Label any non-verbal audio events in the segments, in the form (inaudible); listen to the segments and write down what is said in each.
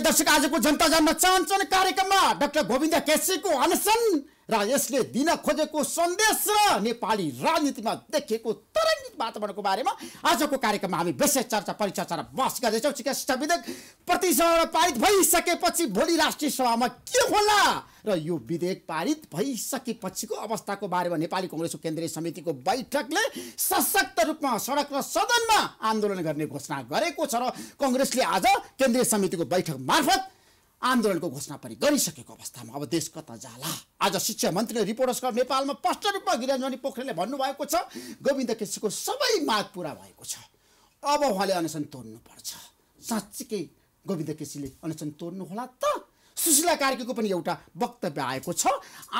दर्शक आजको जनता जान्न चाहन्छन् कार्यक्रममा। डाक्टर गोविन्द केसीको अनसन। र यसले दिन खोजेको सन्देश र नेपाली राजनीतिमा देखिएको तरङ्गित वातावरणको बारेमा आजको कार्यक्रममा हामी विशेष चर्चा परिचर्चा र बहस गर्दैछौँ। चिकित्सा विधेयक प्रतिसभा पारित भइसकेपछि भोलि राष्ट्रिय सभामा के होला? र यो विधेयक पारित भइसकेपछिको अवस्थाको बारेमा नेपाली कङ्ग्रेसको केन्द्रीय समितिको बैठकले सशक्त रूपमा सडक र सदनमा आन्दोलन गर्ने घोषणा गरेको छ र कङ्ग्रेसले आज केन्द्रीय समितिको बैठक मार्फत आन्दोलनको घोषणा पनि गरिसकेको अवस्थामा अब देश कता जाला? आज शिक्षा मन्त्रीले रिपोर्टर्स क्लब नेपालमा स्पष्ट रूपमा गिरिराजमणि पोखरेलले भन्नुभएको छ गोविन्द केसीको सबै माग पुरा भएको छ। अब उहाँले अनसन तोड्नुपर्छ। साँच्चीकै गोविन्द केसीले अनसन तोड्नु होला त। सुशीला कार्कीको पनि एउटा वक्तव्य आएको छ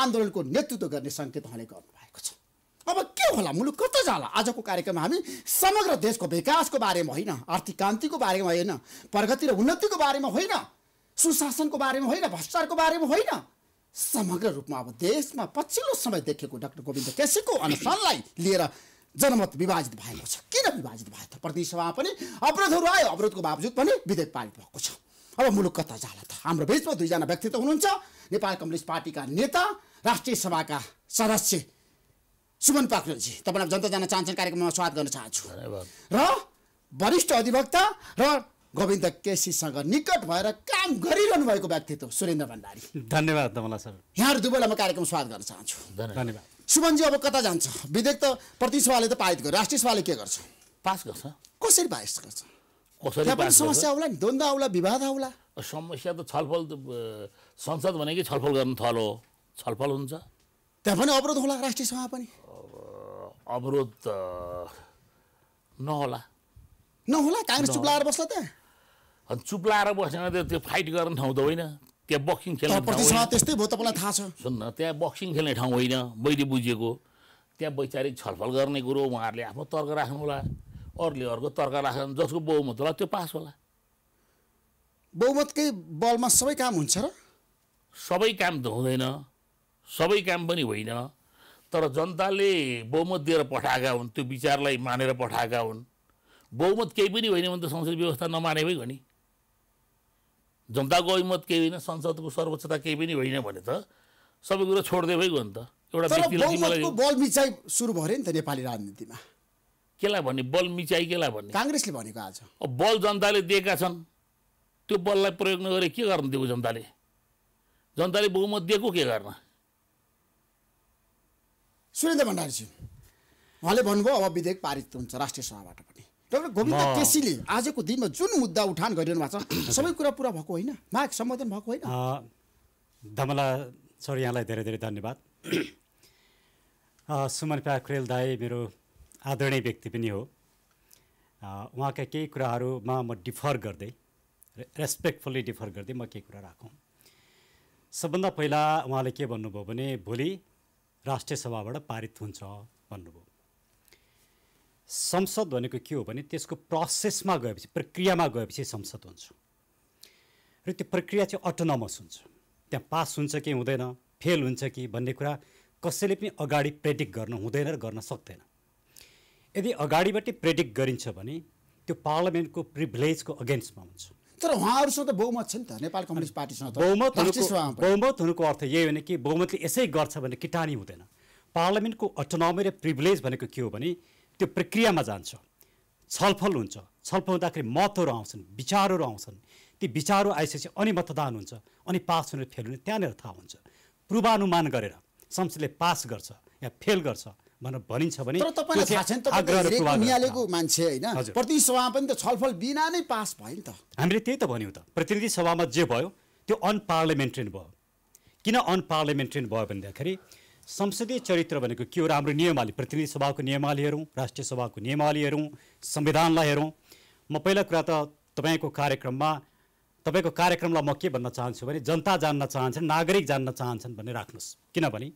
आन्दोलनको नेतृत्व गर्ने सङ्केत उहाँले गर्नुभएको छ। अब के होला? मुलुक कता जाला? आजको कार्यक्रममा हामी समग्र देशको विकासको बारेमा होइन आर्थिक क्रान्तिको बारेमा होइन प्रगति र उन्नतिको बारेमा होइन। सुशासनको बारेमा होइन भ्रष्टाचारको बारेमा होइन। समग्र रूपमा अब देशमा पछिल्लो समय देखेको डाक्टर गोविन्द केसीको अनुसारलाई लिएर जनमत विभाजित भएको छ। किन विभाजित भयो त? प्रतिसभामा पनि अवरोधहरू आयो। अवरोधको बावजुद पनि विधेयक पारित भएको छ। अब मुलुक कता जाला त? हाम्रो बिचमा दुईजना व्यक्तित्व हुनुहुन्छ। नेपाल कम्युनिस्ट पार्टीका नेता राष्ट्रिय सभाका सदस्य सुमन पाखरेलजी। तपाईँलाई जनता जान चाहन्छन् कार्यक्रममा स्वागत गर्न चाहन्छु। र वरिष्ठ अधिवक्ता र गोविन्द केसीसँग निकट भएर काम गरिरहनु भएको व्यक्तित्व सुरेन्द्र भण्डारी। धन्यवाद तपाईँलाई सर। यहाँहरू दुवैलाई म कार्यक्रम स्वागत गर्न चाहन्छु। धन्यवाद। सुमनजी अब कता जान्छ? विधेयक त प्रतिसभाले त पारित गर्यो। राष्ट्रिय सभाले के गर्छ? पास गर्छ। कसरी पारित गर्छ? कसरी त्यहाँ पनि पास समस्या आउला नि। द्वन्द्व आउला विवाद आउला। समस्या त छलफल संसद भनेकै छलफल गर्न थल हो। छलफल हुन्छ। त्यहाँ पनि अवरोध होला राष्ट्रिय सभा पनि? अवरोध त नहोला। नहोला? काङ्ग्रेस चुप लाएर बस्ला त्यहाँ अनि चुप लाएर बसेन त त्यो फाइट गर्ने ठाउँ त होइन। त्यहाँ बक्सिङ खेल्ने त्यस्तै भयो तपाईँलाई थाहा छ। सुन्न त्यहाँ बक्सिङ खेल्ने ठाउँ होइन मैले बुझेको। त्यहाँ वैचारिक छलफल गर्ने कुरो उहाँहरूले आफ्नो तर्क राख्नु होला अरूले अर्को तर्क राख्छन् जसको बहुमत होला त्यो पास होला। बहुमतकै बलमा सबै काम हुन्छ र? सबै काम त हुँदैन सबै काम पनि होइन। तर जनताले बहुमत दिएर पठाएका हुन् त्यो विचारलाई मानेर पठाएका हुन्। बहुमत केही पनि होइन भने त संसद व्यवस्था नमाने भइ नि जनताको अभिमत केही होइन संसदको सर्वोच्चता केही पनि होइन भने त सबै कुरो छोड्दै भइगयो नि त। एउटा बल मिचाइ सुरु भयो अरे नि त नेपाली राजनीतिमा। केलाई भन्ने? बल मिचाइ केलाई भन्ने? काङ्ग्रेसले भनेको आज। बल जनताले दिएका छन्। त्यो बललाई प्रयोग नगरे के गर्न दिएको जनताले? जनताले बहुमत दिएको के गर्न? सुरेन्द्र भण्डारीजी उहाँले भन्नुभयो अब विधेयक पारित हुन्छ राष्ट्रिय सभाबाट। डाक्टर गोविन्द केसीले आजको दिनमा जुन मुद्दा उठान गरिरहनु भएको छ (clears throat) सबै कुरा पुरा भएको होइन? माग सम्बोधन भएको होइन? धमला सर यहाँलाई धेरै धेरै धन्यवाद। सुमन प्याक्रेल दाई मेरो आदरणीय व्यक्ति पनि हो। उहाँका केही कुराहरूमा म डिफर गर्दै रेस्पेक्टफुल्ली डिफर गर्दै म केही कुरा राखौँ। सबभन्दा पहिला उहाँले के भन्नुभयो भने भोलि राष्ट्रिय सभाबाट पारित हुन्छ भन्नुभयो। संसद भनेको के हो भने त्यसको प्रोसेसमा गएपछि प्रक्रियामा गएपछि संसद हुन्छ। र त्यो प्रक्रिया चाहिँ अटोनमस हुन्छ। त्यहाँ पास हुन्छ कि हुँदैन फेल हुन्छ कि भन्ने कुरा कसैले पनि अगाडि प्रेडिक्ट गर्न हुँदैन र गर्न सक्दैन। यदि अगाडिबाटै प्रेडिक्ट गरिन्छ भने त्यो पार्लियामेन्टको प्रिभिलेजको अगेन्स्टमा हुन्छ। तर उहाँहरूसँग त बहुमत छ नि त नेपाल कम्युनिस्ट पार्टीसँग बहुमत। बहुमत हुनुको अर्थ यही हो भने कि बहुमतले यसै गर्छ भने किटानी हुँदैन। पार्लियामेन्टको अटोनोमी र प्रिभिलेज भनेको के हो भने त्यो प्रक्रियामा जान्छ। छलफल हुन्छ। छलफल हुँदाखेरि मतहरू आउँछन् विचारहरू आउँछन्। ती विचारहरू आइसकेपछि अनि मतदान हुन्छ अनि पास हुने फेल हुने त्यहाँनिर थाहा हुन्छ। पूर्वानुमान गरेर संसदले पास गर्छ या फेल गर्छ भनेर भनिन्छ भने। निहालेको मान्छे होइन। प्रतिसभामा पनि त छलफल बिना नै पास भयो नि त। हामीले त्यही त भन्यौँ त। प्रतिनिधि सभामा जे भयो त्यो अनपार्लियामेन्ट्रियन भयो। किन अनपार्लियामेन्ट्रियन भयो भन्दाखेरि संसदीय चरित्र भनेको के हो र हाम्रो नियमावली? प्रतिनिधि सभाको नियमावली हेरौँ राष्ट्रिय सभाको नियमावली हेरौँ संविधानलाई हेरौँ। म पहिला कुरा त तपाईँको कार्यक्रममा तपाईँको कार्यक्रमलाई म के भन्न चाहन्छु भने जनता जान्न चाहन्छन् नागरिक जान्न चाहन्छन् भन्ने राख्नुहोस्। किनभने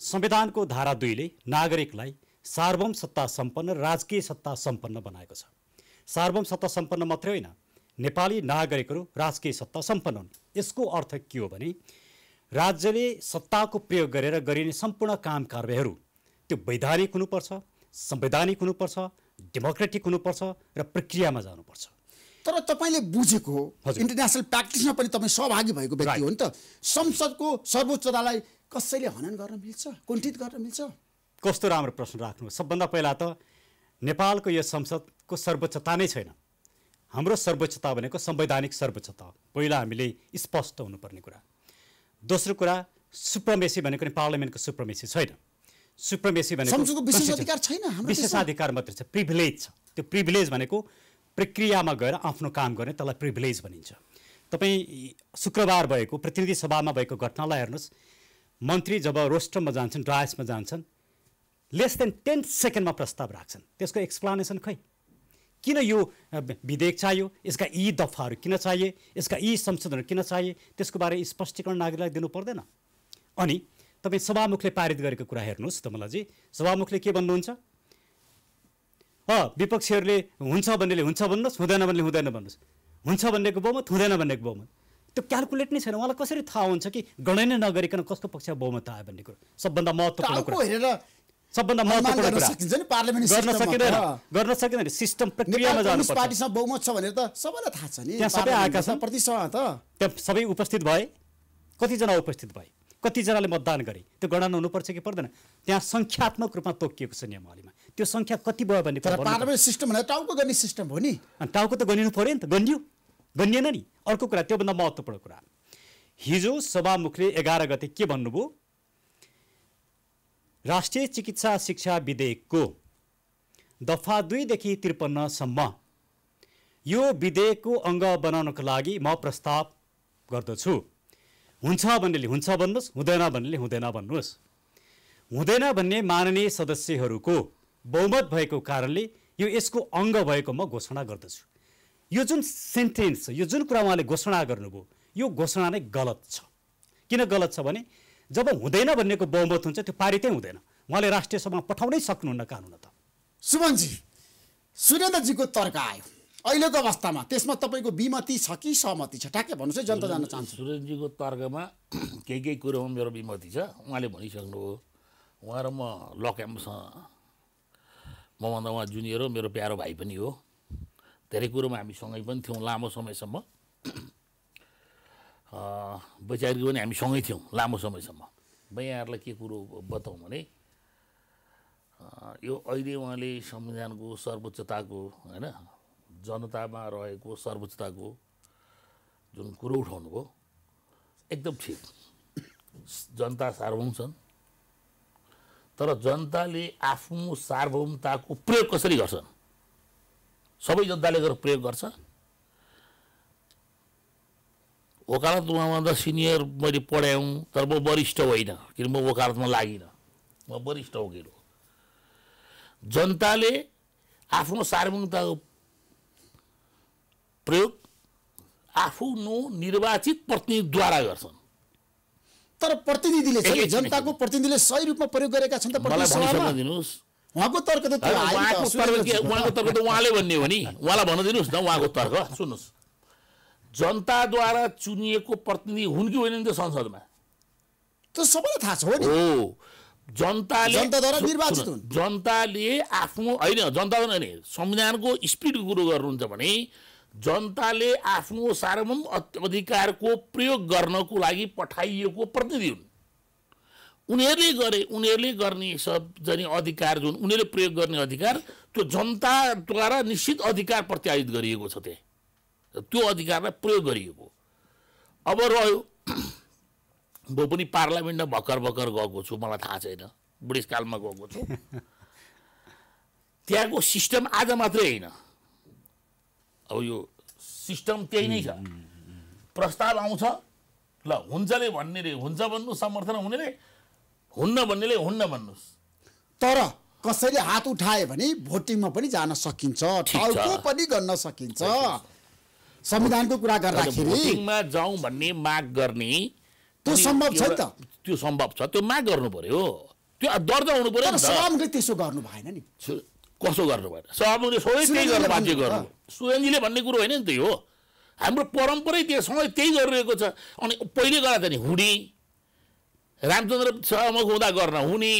संविधानको धारा दुईले नागरिकलाई सार्वभौम सत्ता सम्पन्न राजकीय सत्ता सम्पन्न बनाएको छ। सार्वभौम सत्ता सम्पन्न मात्रै होइन नेपाली नागरिकहरू राजकीय सत्ता सम्पन्न हुन्। यसको अर्थ के हो भने राज्यले सत्ताको प्रयोग गरेर गरिने सम्पूर्ण काम कारवाहीहरू त्यो वैधानिक हुनुपर्छ संवैधानिक हुनुपर्छ डेमोक्रेटिक हुनुपर्छ र प्रक्रियामा जानुपर्छ। तर तपाईँले बुझेको। इन्टरनेसनल प्र्याक्टिसमा पनि तपाईँ सहभागी भएको व्यक्ति हो नि त। संसदको सर्वोच्च अदालतलाई कसैले हनन गर्न मिल्छ कुण्ठित गर्न मिल्छ? कस्तो राम्रो प्रश्न राख्नु सबभन्दा पहिला त नेपालको यो संसदको सर्वोच्चता नै छैन। हाम्रो सर्वोच्चता भनेको संवैधानिक सर्वोच्चता हो। पहिला हामीले स्पष्ट हुनुपर्ने कुरा। दोस्रो कुरा सुप्रमेसी भनेको नि पार्लियामेन्टको सुप्रमेसी छैन। सुप्रमेसी भनेको विशेष अधिकार छैन? देशमा। विशेषाधिकार मात्रै छ प्रिभिलेज छ। त्यो प्रिभिलेज भनेको प्रक्रियामा गएर आफ्नो काम गर्ने त्यसलाई प्रिभिलेज भनिन्छ। तपाईँ शुक्रबार भएको प्रतिनिधि सभामा भएको घटनालाई हेर्नुहोस्। मन्त्री जब रोस्टरमा जान्छन् ड्रायसमा जान्छन् लेस देन टेन सेकेन्डमा प्रस्ताव राख्छन्। त्यसको एक्सप्लानेसन खै? किन यो विधेयक चाहियो? यसका यी दफाहरू किन चाहिए यसका यी संशोधनहरू किन चाहिए त्यसको बारे स्पष्टीकरण नागरिकलाई दिनु पर्दैन। अनि तपाईँ सभामुखले पारित गरेको कुरा हेर्नुहोस् तमलाजी सभामुखले के भन्नुहुन्छ? विपक्षीहरूले हुन्छ भन्नेले हुन्छ भन्नुहोस् हुँदैन भन्ने हुँदैन भन्नुहोस्। हुन्छ भन्नेको बहुमत हुँदैन भन्नेको बहुमत। त्यो क्यालकुलेट नै छैन। उहाँलाई कसरी थाहा हुन्छ कि गणना नगरिकन कसको पक्षमा बहुमत आयो भन्ने कुरो? सबभन्दा महत्त्वपूर्ण कुरा। सबभन्दा महत्त्वपूर्ण कुरा। सकिन्छ नि पार्लियामेन्ट गर्न सकिँदैन। गर्न सकिँदैन। सिस्टम प्रक्रियामा कम्युनिस्ट जानुपर्छ। पार्टीसँग बहुमत छ भनेर त सबैलाई थाहा छ नि। त्यहाँ सबै आएका छन्। प्रतिसभा त। त्यहाँ सबै उपस्थित भए कतिजना उपस्थित भए कतिजनाले मतदान गरे त्यो गणना हुनुपर्छ कि पर्दैन? त्यहाँ सङ्ख्यात्मक रूपमा तोकिएको छ नियमावलीमा त्यो सङ्ख्या कति भयो भन्ने पर्छ। पार्लियामेन्ट सिस्टम भनेर टाउको गर्ने सिस्टम हो नि। अनि टाउको त गनिनु पऱ्यो नि त। गनियो। गनिएन नि। अर्को कुरा त्योभन्दा महत्त्वपूर्ण कुरा। हिजो सभामुखले एघार गते के भन्नुभयो? राष्ट्रिय चिकित्सा शिक्षा विधेयकको दफा दुईदेखि त्रिपन्नसम्म यो विधेयकको अङ्ग बनाउनको लागि म प्रस्ताव गर्दछु। हुन्छ भन्नेले हुन्छ भन्नुहोस् हुँदैन भन्नेले हुँदैन भन्नुहोस्। हुँदैन भन्ने माननीय सदस्यहरूको बहुमत भएको कारणले यो यसको अङ्ग भएको म घोषणा गर्दछु। यो जुन सेन्टेन्स यो जुन कुरा उहाँले घोषणा गर्नुभयो यो घोषणा नै गलत छ। किन गलत छ भने जब हुँदैन भन्नेको बहुमत हुन्छ त्यो पारितै हुँदैन। उहाँले राष्ट्रिय सभामा पठाउनै सक्नुहुन्न कानुन त। सुमनजी सुरेन्द्रजीको तर्क आयो। अहिलेको अवस्थामा त्यसमा तपाईँको विमति छ कि सहमति छ? ठ्याक्कै भन्नुहोस् है जनता जान्न चाहन्छु। सुरेनजीको तर्कमा (clears throat) केही केही कुरोमा मेरो विमति छ। उहाँले भनिसक्नुभयो उहाँ र म ल क्याम्पसँग मभन्दा उहाँ जुनियर हो मेरो प्यारो भाइ पनि हो। धेरै कुरोमा हामी सँगै पनि थियौँ लामो समयसम्म (clears throat) वैचारिक पनि हामी सँगै थियौँ लामो समयसम्म। म यहाँहरूलाई के कुरो बताउँ भने यो अहिले उहाँले संविधानको सर्वोच्चताको होइन जनतामा रहेको सर्वोच्चताको जुन कुरो उठाउनु भयो एकदम ठिक। जनता सार्वभौम छन् तर जनताले आफ्नो सार्वभौमताको प्रयोग कसरी गर्छन्? सबै जनताले गरेर प्रयोग गर्छ? वकालत उहाँभन्दा सिनियर मैले पढाउँ तर म वरिष्ठ होइन किन म वकालतमा लागिनँ। म वरिष्ठ वकिल हो जनताले आफ्नो सार्वभौमताको प्रयोग आफ्नो निर्वाचित प्रतिनिधिद्वारा गर्छन्। तर प्रतिनिधिले जनताको प्रतिनिधिले सही रूपमा प्रयोग गरेका छन् त दिनुहोस्। उहाँको तर्क त उहाँको तर्क त उहाँले भन्ने हो नि। उहाँलाई भन्न दिनुहोस् न उहाँको तर्क। सुन्नुहोस्। जनताद्वारा चुनिएको प्रतिनिधि हुन् कि होइनन् त्यो संसदमा? त्यो सबैलाई थाहा छ हो नि। हो। जनताले जनताद्वारा निर्वाचित हुन्। जनताले आफ्नो होइन जनताद्वारा होइन संविधानको स्पिडको कुरो गर्नुहुन्छ भने जनताले आफ्नो सार्वभौम अध- अधिकारको प्रयोग गर्नको लागि पठाइएको प्रतिनिधि हुन्। उनीहरूले गरे उनीहरूले गर्ने सब जाने अधिकार जुन उनीहरूले प्रयोग गर्ने अधिकार त्यो जनताद्वारा निश्चित अधिकार प्रत्यायित गरिएको छ त्यहाँ। त्यो अधिकारलाई प्रयोग गरिएको अब रह्यो म पनि पार्लियामेन्टमा भर्खर भर्खर गएको छु मलाई थाहा छैन बुढेसकालमा गएको छु। त्यहाँको सिस्टम आज मात्रै होइन। अब यो सिस्टम त्यही नै छ। प्रस्ताव आउँछ ल हुन्छले भन्नेले हुन्छ भन्नु समर्थन हुनेले हुन्न भन्नेले हुन्न भन्नुहोस् तर कसैले हात उठायो भने भोटिङमा पनि जान सकिन्छ। टाउको पनि गर्न सकिन्छ। संविधानको कुरा गर्दाखेरि जाउँ भन्ने माग गर्ने त्यो सम्भव छ नि त। त्यो सम्भव छ त्यो माग गर्नु पर्यो त्यो दर्ता हुनु पर्यो तर नि त। सभामुखले त्यसो गर्नु भएन नि। कसो गर्नु भएन? सभामुखले सबै त्यही गर्नु बाध्य भन्नु गर्नु। सुरेन्द्रजीले भन्ने कुरो होइन नि त्यही हो हाम्रो परम्परै त्यो सँगै त्यही गरिरहेको छ। अनि पहिले गर्दा त नि हुने। रामचन्द्र सभामुख हुँदा गर्न हुने।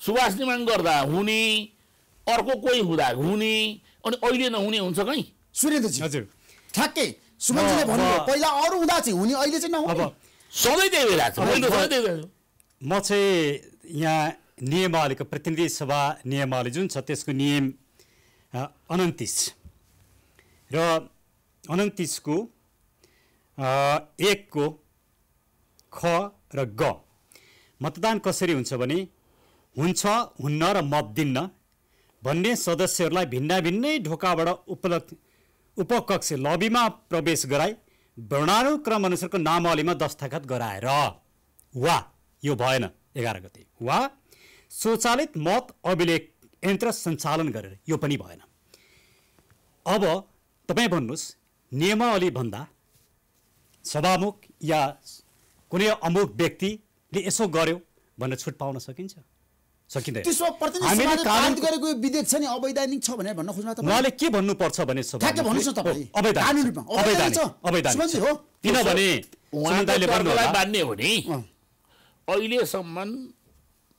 सुभाष निमाङ गर्दा हुने। अर्को कोही हुँदा हुने। अनि अहिले नहुने हुन्छ कहीँ? सुरेन्द्रजी हजुर। ठ्याक्कै सुमनजीले भन्नुभयो पहिला अरू हुँदा चाहिँ हुने अहिले चाहिँ अब नहुने सधैँ त्यही भइरहेको छ। म चाहिँ यहाँ नियमावलीको प्रतिनिधि सभा नियमावली जुन छ त्यसको नियम उन्तिस। र उन्तिसको एकको ख र ग। मतदान कसरी हुन्छ भने हुन्छ हुन्न र मत दिन्न भन्ने सदस्यहरूलाई भिन्न भिन्नै ढोकाबाट उपलब्ध उपकक्ष लबीमा प्रवेश गराई वर्णानुक्रम अनुसारको नामावलीमा दस्तखत गराएर वा यो भएन एघार गते वा स्वचालित मत अभिलेख यन्त्र सञ्चालन गरेर यो पनि भएन। अब तपाईँ भन्नुहोस् नियमावली भन्दा सभामुख या कुनै अमुक व्यक्तिले यसो गर्यो भनेर छुट पाउन सकिन्छ? सकिँदैन गरेको विधेयक छ नि अवैधानिक छ भनेर भन्न खोज्नु उहाँले के भन्नुपर्छ भने। किनभने बाँध्ने हो। अहिलेसम्म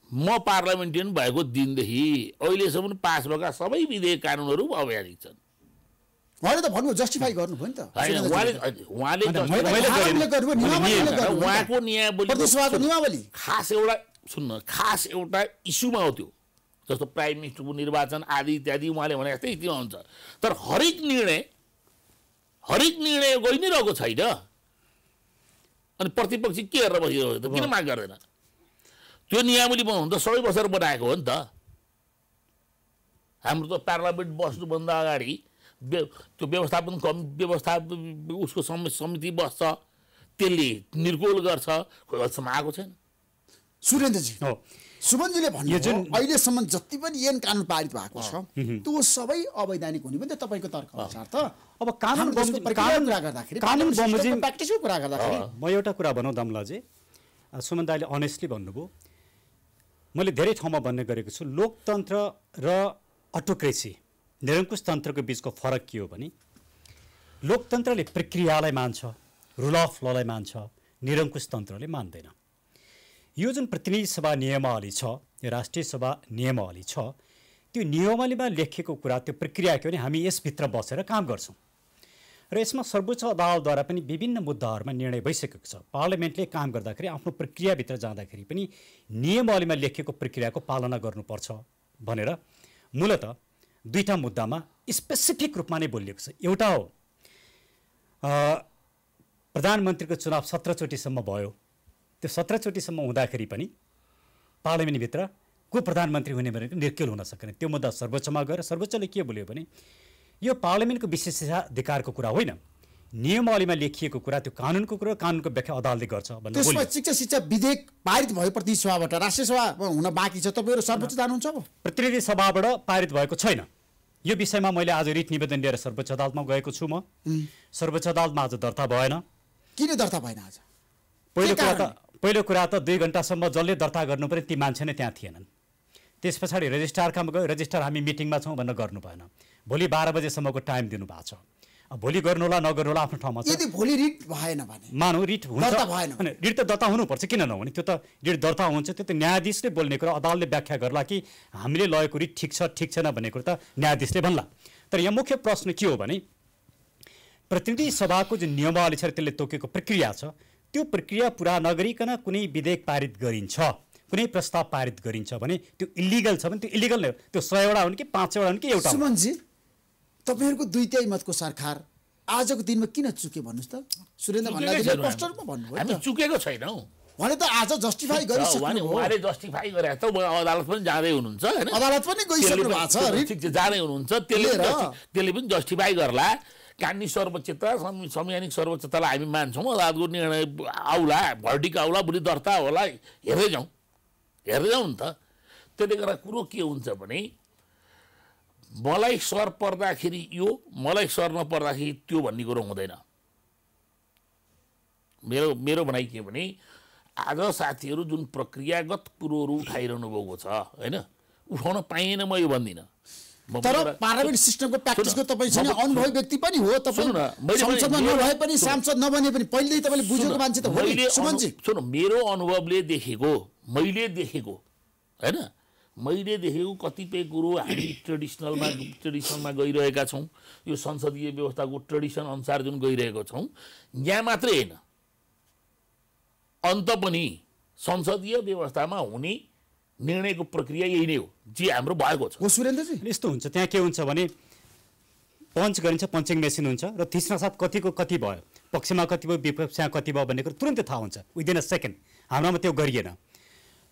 म पार्लियामेन्टेरियन भएको दिनदेखि अहिलेसम्म पास भएका सबै विधेयक कानुनहरू अवैधानिक छन्। उहाँले त भन्नुभयो जस्टिफाई गर्नुभयो नि त। उहाँले। उहाँको नियमावली। खास एउटा सुन्न खास एउटा इस्युमा हो त्यो। जस्तो प्राइम मिनिस्टरको निर्वाचन आदि इत्यादि उहाँले भने जस्तै त्यो हुन्छ। तर हरेक निर्णय हरेक निर्णय गइ नै रहेको छैन। अनि प्रतिपक्षी के हेरेर बसिरहेको त किन माग गर्दैन? त्यो नियमावली बनाउनु त सबै बसेर बनाएको हो नि त। हाम्रो त पार्लियामेन्ट बस्नुभन्दा अगाडि त्यो व्यवस्थापन कमि व्यवस्था उसको समि- समिति बस्छ त्यसले निर्गोल गर्छ खोइ अहिलेसम्म आएको छैन। सुरेन्द्रजी हो सुमनजीले भन्नु यो जुन- अहिलेसम्म जति पनि ऐन कानुन पारित भएको छ त्यो सबै अवैधानिक हुने पनि त तपाईँको तर्क अनुसार त। अब कानुन कुरा गर्दाखेरि कानुन प्र्याक्टिसको कुरा गर्दाखेरि। म एउटा कुरा भनौँ दमलाजी। सुमन दाईले अनेस्टली भन्नुभयो मैले धेरै ठाउँमा भन्ने गरेको छु लोकतन्त्र र अटोक्रेसी निरङ्कुश तन्त्रको बिचको फरक के हो भने लोकतन्त्रले प्रक्रियालाई मान्छ रुल अफ ललाई मान्छ निरङ्कुश तन्त्रले मान्दैन। यो जुन प्रतिनिधि सभा नियमावली छ यो राष्ट्रिय सभा नियमावली छ। त्यो नियमावलीमा लेखिएको कुरा त्यो प्रक्रिया के भने हामी यसभित्र बसेर काम गर्छौँ। र यसमा सर्वोच्च अदालतद्वारा पनि विभिन्न मुद्दाहरूमा निर्णय भइसकेको छ। पार्लियामेन्टले काम गर्दाखेरि आफ्नो प्रक्रियाभित्र जाँदाखेरि पनि नियमावलीमा लेखिएको प्रक्रियाको पालना गर्नुपर्छ भनेर मूलत दुईवटा मुद्दामा स्पेसिफिक रूपमा नै बोलिएको छ। एउटा हो प्रधानमन्त्रीको चुनाव सत्रचोटिसम्म भयो। त्यो सत्रचोटिसम्म हुँदाखेरि पनि पार्लियामेन्टभित्र को प्रधानमन्त्री हुने भनेको निर्केल हुन सकेन? त्यो मुद्दा सर्वोच्चमा गएर सर्वोच्चले के बोल्यो भने यो पार्लियामेन्टको विशेषाधिकारको कुरा होइन। नियमावलीमा लेखिएको कुरा त्यो कानुनको कुरा कानुनको व्याख्या अदालतले गर्छ त्यसमा शिक्षा शिक्षा विधेयक पारित भयो प्रतिनिधि सभाबाट राष्ट्रिय सभा हुन बाँकी छ तपाईँहरू सर्वोच्च जानुहुन्छ प्रतिनिधि सभाबाट पारित भएको छैन। यो विषयमा मैले आज रिट निवेदन लिएर सर्वोच्च अदालतमा गएको छु म। सर्वोच्च अदालतमा आज दर्ता भएन। किन दर्ता भएन आज? पहिलो कुरा त? पहिलो कुरा त दुई घन्टासम्म जसले दर्ता गर्नु पऱ्यो ती मान्छे नै त्यहाँ थिएनन्। त्यस पछाडि रजिस्ट्रारकामा गयो रजिस्ट्रार हामी मिटिङमा छौँ भनेर गर्नु भएन। भोलि बाह्र बजेसम्मको टाइम दिनुभएको छ। भोलि गर्नु होला नगर्नु होला आफ्नो ठाउँमा छ। यदि भोलि रिट भएन भने। मानौ रिट हुन्छ। भएन। रिट त दर्ता हुनुपर्छ किन नहुने? त्यो त रिट दर्ता हुन्छ त्यो त न्यायाधीशले बोल्ने कुरा अदालतले व्याख्या गर्ला कि हामीले लगेको रिट ठिक छ ठिक छैन भन्ने कुरो त न्यायाधीशले भन्ला। तर यहाँ मुख्य प्रश्न के हो भने प्रतिनिधि सभाको जुन नियमावली छ त्यसले तोकेको प्रक्रिया छ त्यो प्रक्रिया पुरा नगरिकन कुनै विधेयक पारित गरिन्छ कुनै प्रस्ताव पारित गरिन्छ भने त्यो इलिगल छ भने त्यो इलिगल नै हो। त्यो सयवटा हुन् कि पाँच सयवटा हुन् कि एउटा? सुमनजी तपाईँहरूको दुई तिहाई मतको सरकार आजको दिनमा किन चुके भन्नुहोस् त? सुरेन्द्र चुकेकै छैनौँ भन्नुभयो नि त। चुकेको छैनौँ। भने त आज जस्टिफाई उहाँले गरिसक्नु उहाँले जस्टिफाई गरे त अदालत पनि जाँदै हुनुहुन्छ होइन? अदालत पनि गइसक्नु भएको छ जाँदै हुनुहुन्छ। त्यसले त्यसले पनि जस्टिफाई गर्ला। कानुनी सर्वोच्चता संवि- संवैधानिक सर्वोच्चतालाई हामी मान्छौँ अदालतको निर्णय आउला भर्डिक आउला भोलि दर्ता होला हेर्दै जाउँ। हेर्दै जाउँ नि त। त्यसले गर्दा कुरो के हुन्छ भने मलाई सर पर्दाखेरि यो मलाई सर नपर्दाखेरि त्यो भन्ने कुरो हुँदैन। मेरो मेरो भनाइ के भने आज साथीहरू जुन प्रक्रियागत कुरोहरू उठाइरहनु भएको छ होइन उठाउन पाइएन म यो भन्दिनँ। तर पार्लियामेन्ट सिस्टमको प्र्याक्टिसको सुन, तपाईँ छैन म- अनुभवी व्यक्ति पनि हो तपाईँ संसदमा नभए पनि सांसद नबने पनि पहिल्यै तपाईँले बुझेको मान्छे त हो नि। सुमनजी सुन मेरो अनुभवले देखेको मैले देखेको होइन? मैले देखेको कतिपय कुरो हामी ट्रेडिसनलमा ट्रेडिसनलमा गइरहेका छौँ। यो संसदीय व्यवस्थाको ट्रेडिसन अनुसार जुन गइरहेको छौँ यहाँ मात्रै होइन। अन्त पनि संसदीय व्यवस्थामा हुने निर्णयको प्रक्रिया यही नै हो। जे हाम्रो भएको छ। हो सुरेन्द्रजी? यस्तो हुन्छ त्यहाँ के हुन्छ भने पञ्च गरिन्छ पञ्चिङ मेसिन हुन्छ र त्यसमा साथ कतिको कति भयो पक्षमा कति भयो विपक्षमा कति भयो भन्ने कुरो तुरन्तै थाहा हुन्छ विदिन अ सेकेन्ड हाम्रोमा त्यो गरिएन।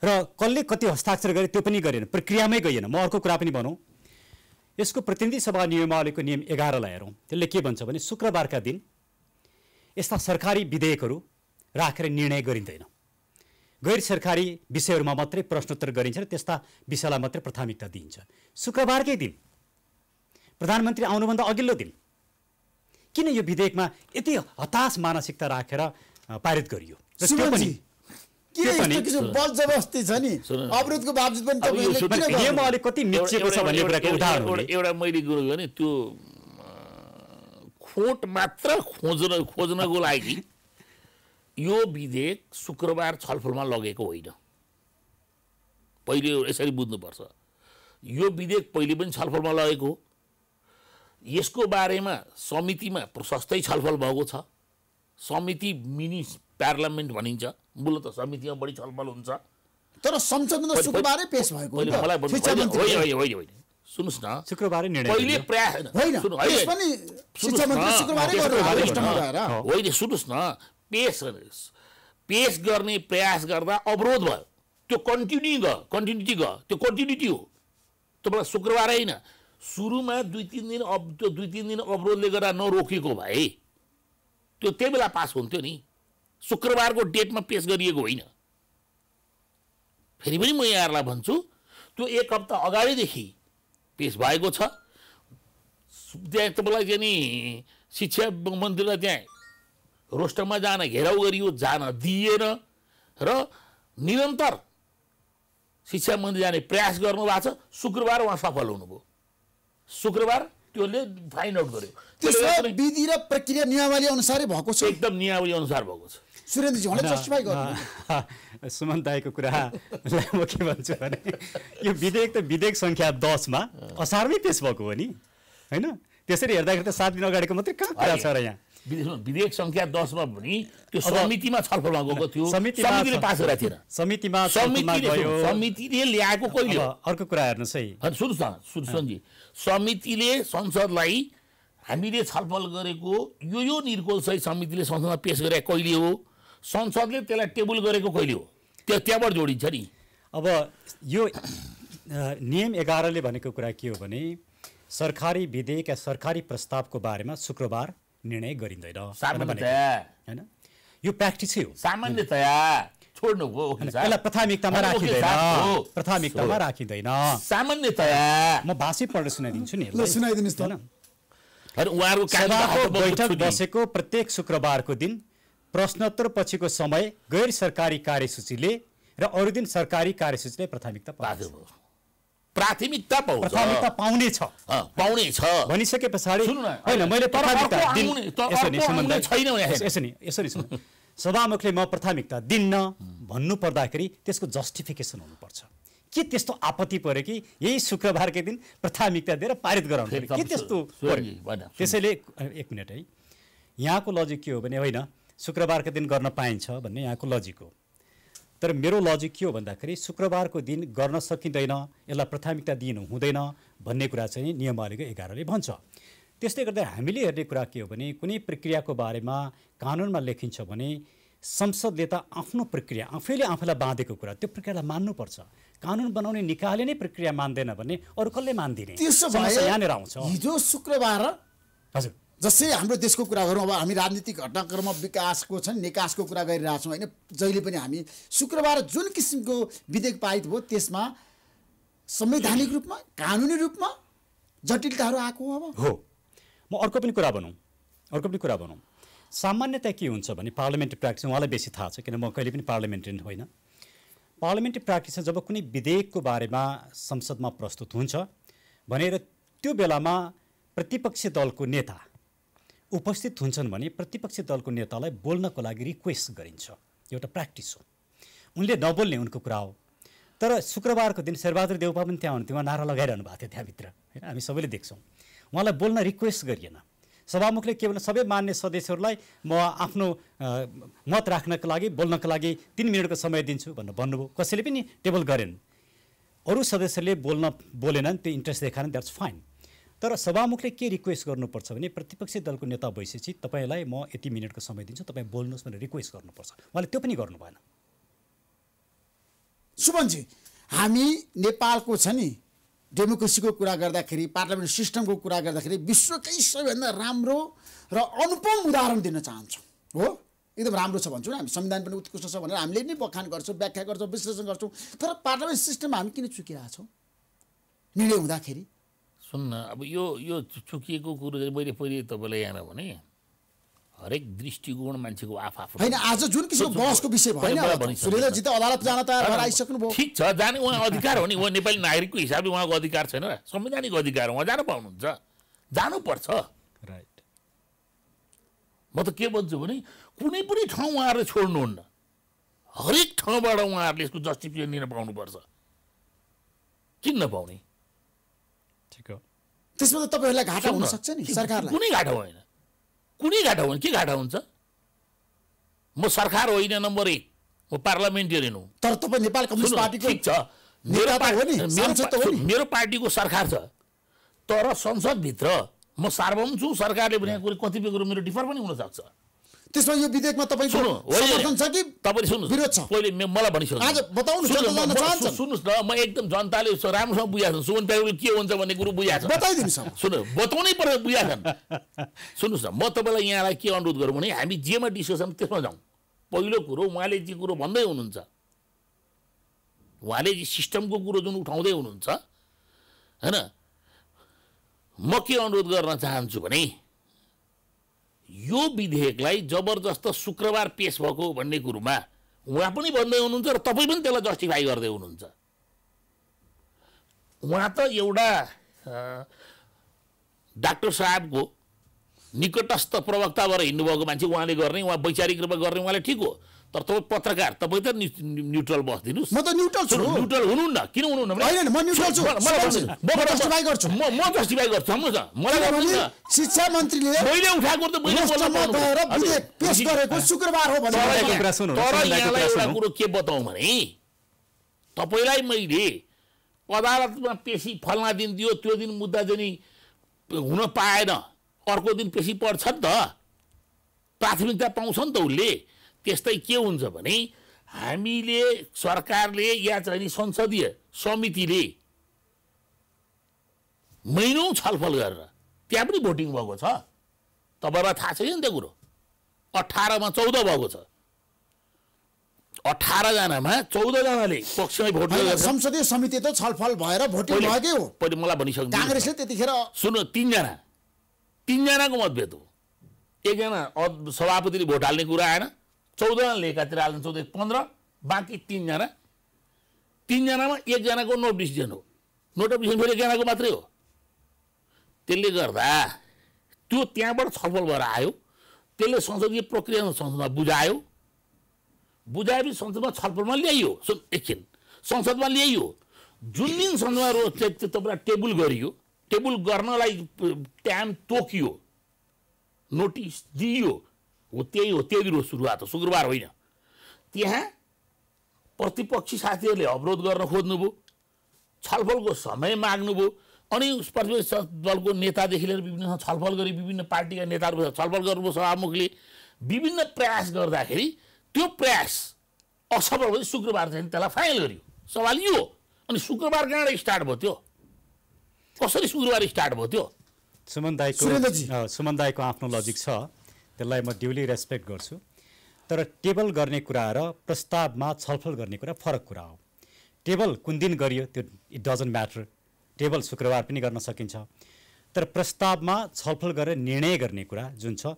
र कसले कति हस्ताक्षर गरे त्यो पनि गरेन प्रक्रियामै गइएन। म अर्को कुरा पनि भनौँ। यसको प्रतिनिधि सभा नियमावलीको नियम एघारलाई हेरौँ। त्यसले के भन्छ भने शुक्रबारका दिन यस्ता सरकारी विधेयकहरू राखेर निर्णय गरिँदैन। गैर सरकारी विषयहरूमा मात्रै प्रश्नोत्तर गरिन्छ र त्यस्ता विषयलाई मात्रै प्राथमिकता दिइन्छ शुक्रबारकै दिन प्रधानमन्त्री आउनुभन्दा अघिल्लो दिन किन यो विधेयकमा यति हताश मानसिकता राखेर पारित गरियो? एउटा- मैले कुरो भने त्यो खोट मात्र खोज्न खोज्नको लागि यो विधेयक शुक्रबार छलफलमा लगेको होइन। पहिले यसरी बुझ्नुपर्छ। यो विधेयक पहिले पनि छलफलमा लगेको हो। यसको बारेमा समितिमा प्रशस्तै छलफल भएको छ। समिति मिनी पार्लियामेन्ट भनिन्छ। मूलत समितिमा बढी छलफल हुन्छ। तर संसदमा शुक्रबारै पेश भएको होइन सुन्नुहोस् न। शुक्रबारै निर्णय पहिले। प्रयास होइन। होइन, सुन्नुहोस् न, पेस पेस गर्ने प्रयास गर्दा अवरोध भयो। त्यो कन्टिन्यू ग कन्टिन्युटी ग त्यो कन्टिन्युटी हो। तपाईँलाई शुक्रबार होइन सुरुमा दुई तिन दिन अब त्यो दुई तिन दिन अवरोधले गर्दा नरोकेको भए त्यो त्यही बेला पास हुन्थ्यो नि। शुक्रबारको डेटमा पेस गरिएको होइन। फेरि पनि म यहाँहरूलाई भन्छु त्यो एक हप्ता अगाडिदेखि पेस भएको छ। त्यहाँ तपाईँलाई चाहिँ नि शिक्षा मन्त्रीलाई त्यहाँ रोस्टरमा जान घेराउ गरियो जान दिएन र निरन्तर शिक्षा मन्त्री जाने प्रयास गर्नुभएको छ। शुक्रबार उहाँ सफल हुनुभयो। शुक्रबार त्यसले फाइन्ड आउट गर्यो। पनि विधि र प्रक्रिया नियमावली अनुसारै भएको छ। एकदम नियमावली अनुसार भएको छ। (laughs) सुमन दाईको कुरालाई म के भन्छु भने यो विधेयक त विधेयक सङ्ख्या दसमा असारमै पेस भएको हो नि होइन? त्यसरी हेर्दाखेरि त सात दिन अगाडिको मात्रै कहाँ कुरा छ र यहाँ? विधेयक सङ्ख्या दसमा पनि त्यो समितिमा छलफलमा गएको थियो। समितिले पास गरेको थिएन समितिमा समितिले ल्याएको कहिले अर्को कुरा हेर्नुहोस् है। सुन्नुहोस् न सुन्नुहोस् जी समितिले संसदलाई हामीले छलफल गरेको यो यो निर्कोल सहित समितिले संसदमा पेस गरेको कहिले हो? संसदले त्यसलाई टेबल गरेको कहिले हो? त्यो त्यहाँबाट जोडिन्छ नि। अब यो नियम एघारले भनेको कुरा के हो भने सरकारी विधेयक या सरकारी प्रस्तावको बारेमा शुक्रबार निर्णय गरिँदैन। होइन? यो प्र्याक्टिसै हो। सामान्यतया। यसलाई प्राथमिकतामा राखिँदैन। प्राथमिकतामा राखिँदैन। सामान्यतया। म भाषै पढेर सुनाइदिन्छु नि बैठक। बसेको प्रत्येक शुक्रबारको दिन प्रश्नोत्तर पछिको समय गैर सरकारी कार्यसूचीले र अरू दिन सरकारी कार्यसूचीले प्राथमिकता पाउँछ प्राथमिक- प्राथमिकता पाउँछ। प्राथमिकता पाउने छ पाउने छ भनिसके पछाडि होइन मैले प्राथमिकता सभामुखले म प्राथमिकता दिन्न भन्नु पर्दाखेरि त्यसको जस्टिफिकेसन हुनुपर्छ। के त्यस्तो आपत्ति पर्यो कि यही शुक्रबारकै दिन प्राथमिकता दिएर पारित गराउनु? के त्यस्तो। त्यसैले एक मिनट है। यहाँको लजिक के हो भने होइन शुक्रबारको दिन गर्न पाइन्छ भन्ने यहाँको लजिक हो। तर मेरो लजिक के हो भन्दाखेरि शुक्रबारको दिन गर्न सकिँदैन यसलाई प्राथमिकता दिनु हुँदैन भन्ने कुरा चाहिँ नियमावलीको एघारले भन्छ। त्यसले गर्दा हामीले हेर्ने कुरा के हो भने कुनै प्रक्रियाको बारेमा कानुनमा लेखिन्छ भने संसदले त आफ्नो प्रक्रिया आफैले आफैलाई बाँधेको कुरा त्यो प्रक्रियालाई मान्नुपर्छ। कानुन बनाउने निकायले नै प्रक्रिया मान्दैन भने अरू कसले मानिदिने? हिजो शुक्रबार हजुर। जस्तै हाम्रो देशको कुरा गरौँ अब हामी राजनीतिक घटनाक्रम विकासको छ नि निकासको कुरा गरिरहेछौँ होइन? जहिले पनि हामी शुक्रबार जुन किसिमको विधेयक पारित भयो त्यसमा संवैधानिक रूपमा कानुनी रूपमा जटिलताहरू आएको अब। हो। म अर्को पनि कुरा भनौँ। अर्को पनि कुरा भनौँ। सामान्यतया के हुन्छ भने पार्लियामेन्ट्री प्र्याक्टिस उहाँलाई बेसी थाहा छ किन म कहिले पनि पार्लियामेन्ट्रियन होइन। पार्लियामेन्ट्री प्र्याक्टिसमा जब कुनै विधेयकको बारेमा संसदमा प्रस्तुत हुन्छ भनेर त्यो बेलामा प्रतिपक्षी दलको नेता उपस्थित हुन्छन् भने प्रतिपक्षी दलको नेतालाई बोल्नको लागि रिक्वेस्ट गरिन्छ। एउटा प्र्याक्टिस हो। उनले नबोल्ने उनको कुरा हो। तर शुक्रबारको दिन शेरबहादुर देउपा पनि त्यहाँ हुनुहुन्थ्यो उहाँ नारा लगाइरहनु भएको थियो त्यहाँभित्र। होइन हामी सबैले देख्छौँ। उहाँलाई बोल्न रिक्वेस्ट गरिएन। सभामुखले के भन्नु सबै मान्य सदस्यहरूलाई म आफ्नो मत राख्नको लागि बोल्नको लागि तिन मिनटको समय दिन्छु भनेर भन्नुभयो। कसैले पनि टेबल गरेन। अरू सदस्यले बोल्न बोलेनन् त्यो इन्ट्रेस्ट देखाएन द्याट्स फाइन। तर सभामुखले के रिक्वेस्ट गर्नुपर्छ भने प्रतिपक्षी दलको नेता भइसकेपछि तपाईँलाई म यति मिनटको समय दिन्छु तपाईँ बोल्नुहोस् भनेर रिक्वेस्ट गर्नुपर्छ। उहाँले त्यो पनि गर्नु भएन सुमनजी हामी नेपालको छ नि डेमोक्रेसीको कुरा गर्दाखेरि पार्लियामेन्ट सिस्टमको कुरा गर्दाखेरि विश्वकै सबैभन्दा राम्रो र अनुपम उदाहरण दिन चाहन्छौँ। हो? एकदम राम्रो छ भन्छौँ हामी। संविधान पनि उत्कृष्ट छ भनेर हामीले नै बखान गर्छौँ व्याख्या गर्छौँ विश्लेषण गर्छौँ। तर पार्लियामेन्ट सिस्टममा हामी किन चुकिरहेछौँ? निर्णय हुँदाखेरि सुन्न। अब यो यो चुकिएको कुरो चाहिँ मैले पहिले तपाईँलाई यहाँ भने हरेक दृष्टिकोण मान्छेको आफआफ्नो होइन आज जुन किसिमको बहसको विषय सुरेन्द्रजी त अदालत जान तयार भएर आइसक्नु भयो। ठिक छ जाने उहाँ अधिकार हो नि। उहाँ नेपाली नागरिकको हिसाबले उहाँको अधिकार छैन र। संवैधानिक अधिकार हो। उहाँ जानु पाउनुहुन्छ। जानुपर्छ। राइट। म त के भन्छु भने कुनै पनि ठाउँ उहाँहरूले छोड्नुहुन्न। हरेक ठाउँबाट उहाँहरूले यसको जस्टिफिकेसन लिन पाउनुपर्छ। किन नपाउने? त्यसमा त तपाईँहरूलाई घाटा सुन्नु, हुनसक्छ नि सरकारलाई। कुनै घाटा होइन। कुनै घाटा होइन के घाटा हुन्छ? म सरकार होइन नम्बर एक। म पार्लियामेन्टेरियन हुँ। तर तपाईँ नेपाल कम्युनिस्ट पार्टीको ठिक छ। मेरो पार्टी मेरो पार्टीको सरकार छ। तर संसदभित्र म सार्वभौम छु सरकारले भनेको कुरो कतिपय कुरो मेरो डिफर पनि हुनसक्छ। त्यसमा यो विधेयकमा तपाईँको समर्थन छ कि? तपाईँले सुन्नुहोस् विरोध छ। पहिले मे- मलाई भनिसक्नु आज सुन्नुहोस् न म एकदम जनताले राम्रोसँग बुझाएको छ। सुमन प्याउले के हुन्छ भन्ने कुरो बुझाएको छ। बताइदिनुहोस्। सुन्नु बताउनै पर्यो बुझाएको छन् सुन्नुहोस् न म तपाईँलाई यहाँलाई के अनुरोध गरौँ भने हामी जेमा डिस्कसन त्यसमा जाउँ। पहिलो कुरो उहाँले जे कुरो भन्दै हुनुहुन्छ। उहाँले सिस्टमको कुरो जुन उठाउँदै हुनुहुन्छ होइन? म के अनुरोध गर्न चाहन्छु भने यो विधेयकलाई जबरजस्त शुक्रबार पेस भएको भन्ने कुरोमा उहाँ पनि भन्दै हुनुहुन्छ र तपाईँ पनि त्यसलाई जस्टिफाई गर्दै हुनुहुन्छ। उहाँ त एउटा डाक्टर साहबको निकटस्थ प्रवक्ता भएर हिँड्नुभएको मान्छे उहाँले गर्ने उहाँ वैचारिक रूपमा गर्ने उहाँले ठिक हो। तर तपाईँ पत्रकार तपाईँ त न्युट्रल बस्दिनुहोस्। म त न्युट्रल छु। न्युट्रल हुनुहुन्न। किन हुनुहुन्न म न्युट्रल छु। म- justify गर्छु। म म जस्टिफाई गर्छु। सुन्नुहोस् न। मलाई शिक्षा मन्त्रीले मैले उठाएको त मैले पेश। गरेको शुक्रबार हो भनेर तर यहाँलाई एउटा। कुरो के बताउँ भने तपाईँलाई मैले अदालतमा पेसी फल्ना दिन दियो त्यो दिन मुद्दा चाहिँ नि हुन पाएन। अर्को दिन पेसी पर्छ नि त। प्राथमिकता पाउँछ नि त उसले। त्यस्तै के हुन्छ भने हामीले सरकारले या चाहिँ संसदीय समितिले महिनौँ छलफल गरेर त्यहाँ पनि भोटिङ भएको छ। तपाईँलाई थाहा छैन नि त्यो कुरो? अठारमा चौध भएको छ। अठारजनामा चौधजनाले पक्षमै भोट। संसदीय समिति त छलफल भएर भोटिङ भएकै हो। पहिले मलाई भनिसक्नु काङ्ग्रेसले त्यतिखेर सुन्नु तिनजना। तिनजनाको मतभेद हो। एकजना सभापतिले भोट हाल्ने कुरा आएन। चौधजनाले एकातिर हाल्ने चौध पन्ध्र बाँकी तिनजना। तिनजनामा एकजनाको नो डिसिजन हो। नो डिसिजन फेरि एकजनाको मात्रै हो। त्यसले गर्दा त्यो त्यहाँबाट छलफल भएर आयो। त्यसले संसदीय प्रक्रिया संसदमा बुझायो। बुझाएपछि संसदमा छलफलमा ल्याइयो। सुन एकछिन। संसदमा ल्याइयो। जुन दिन संसदमा रो तपाईँलाई टेबल गरियो। टेबल गर्नलाई टाइम तोकियो। नोटिस दिइयो। हो त्यही हो त्यही दिन हो सुरुवात हो शुक्रबार होइन। त्यहाँ प्रतिपक्षी साथीहरूले अवरोध गर्न खोज्नुभयो छलफलको समय माग्नुभयो अनि प्रतिपक्ष दलको नेतादेखि लिएर विभिन्न छलफल गरी विभिन्न पार्टीका नेताहरू छलफल गर्नुभयो सभामुखले विभिन्न प्रयास गर्दाखेरि त्यो प्रयास असफल भएपछि शुक्रबार चाहिँ त्यसलाई फाइनल गरियो। सवाल यो हो। अनि शुक्रबार कहाँबाट स्टार्ट भयो त्यो? कसरी शुक्रबार स्टार्ट भयो त्यो? सुमन दाईको सुमन दाईको आफ्नो लजिक छ। त्यसलाई म ड्युली रेस्पेक्ट गर्छु। तर टेबल गर्ने कुरा र प्रस्तावमा छलफल गर्ने कुरा फरक कुरा हो। टेबल कुन दिन गरियो त्यो इट डजन्ट म्याटर टेबल शुक्रबार पनि गर्न सकिन्छ। तर प्रस्तावमा छलफल गरेर निर्णय गर्ने कुरा जुन छ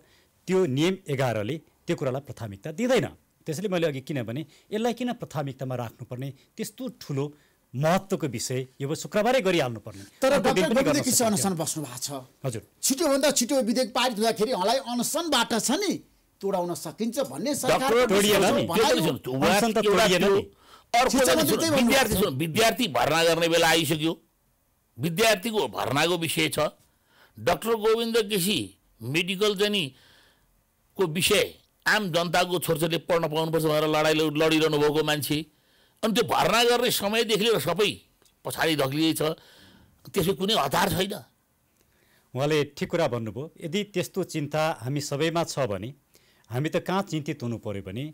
त्यो नियम एघारले त्यो कुरालाई प्राथमिकता दिँदैन। त्यसैले मैले अघि किनभने यसलाई किन प्राथमिकतामा राख्नुपर्ने त्यस्तो ठुलो महत्त्वको विषय यो शुक्रबारै गरिहाल्नुपर्ने। तर। अनसन बस्नु भएको छ। हजुर। छिटोभन्दा छिटो विधेयक पारित हुँदाखेरि उहाँलाई अनसनबाट छ नि तोडाउन सकिन्छ भन्ने विद्यार्थी विद्यार्थी भर्ना गर्ने बेला आइसक्यो। विद्यार्थीको भर्नाको विषय छ। डाक्टर गोविन्द केसी मेडिकल चाहिँ नि को विषय आम जनताको छोरछोरीले पढ्न पाउनुपर्छ भनेर लडाइँ लडिरहनु भएको मान्छे। अनि त्यो भर्ना गर्ने समयदेखि लिएर सबै पछाडि धक्लिएछ। त्यसको कुनै हतार छैन। उहाँले ठिक कुरा भन्नुभयो। यदि त्यस्तो चिन्ता हामी सबैमा छ भने हामी त कहाँ चिन्तित हुनु पऱ्यो भने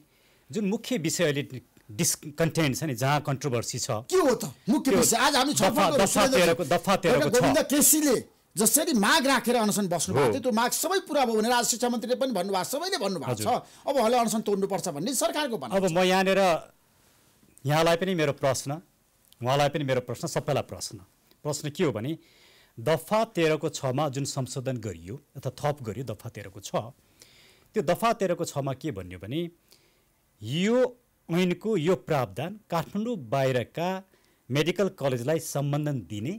जुन मुख्य विषय अहिले डिसकन्टेन्ट छ नि जहाँ कन्ट्रोभर्सी छ। के हो त? मुख्य विषय आज हामी दफा- तेह्रको- केसीले जसरी माग राखेर अनसन बस्नु भएको। थियो त्यो माग सबै पुरा भयो भनेर आज शिक्षा मन्त्रीले पनि भन्नुभएको सबैले भन्नुभएको छ अब उहाँले अनसन तोड्नुपर्छ भन्ने सरकारको भनाइ अब म यहाँनिर यहाँलाई पनि मेरो प्रश्न उहाँलाई पनि मेरो प्रश्न सबैलाई प्रश्न। प्रश्न के हो भने दफा तेह्रको छमा जुन संशोधन गरियो अथवा थप गरियो दफा तेह्रको छ त्यो दफा तेह्रको छमा के भन्यो भने यो ऐनको यो प्रावधान काठमाडौँ बाहिरका मेडिकल कलेजलाई सम्बन्धन दिने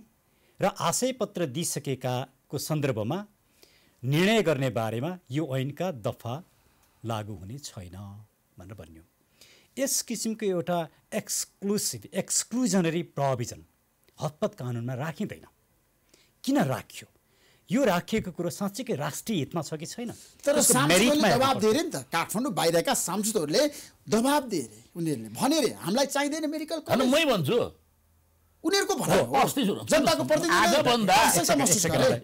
र आशयपत्र दिइसकेकाको सन्दर्भमा निर्णय गर्ने बारेमा यो ऐनका दफा लागू हुने छैन भनेर भन्यो। यस किसिमको एउटा एक्सक्लुसिभ एक्सक्लुजनरी प्रोभिजन हतपत कानुनमा राखिँदैन। किन राख्यो? यो राखिएको कुरो साँच्चीकै राष्ट्रिय हितमा छ कि छैन? तर दबाब। दिए नि त। काठमाडौँ बाहिरका सांसदहरूले दबाब दिए अरे उनीहरूले भने अरे हामीलाई चाहिँदैन मेडिकल मै भन्छु। उनीहरूको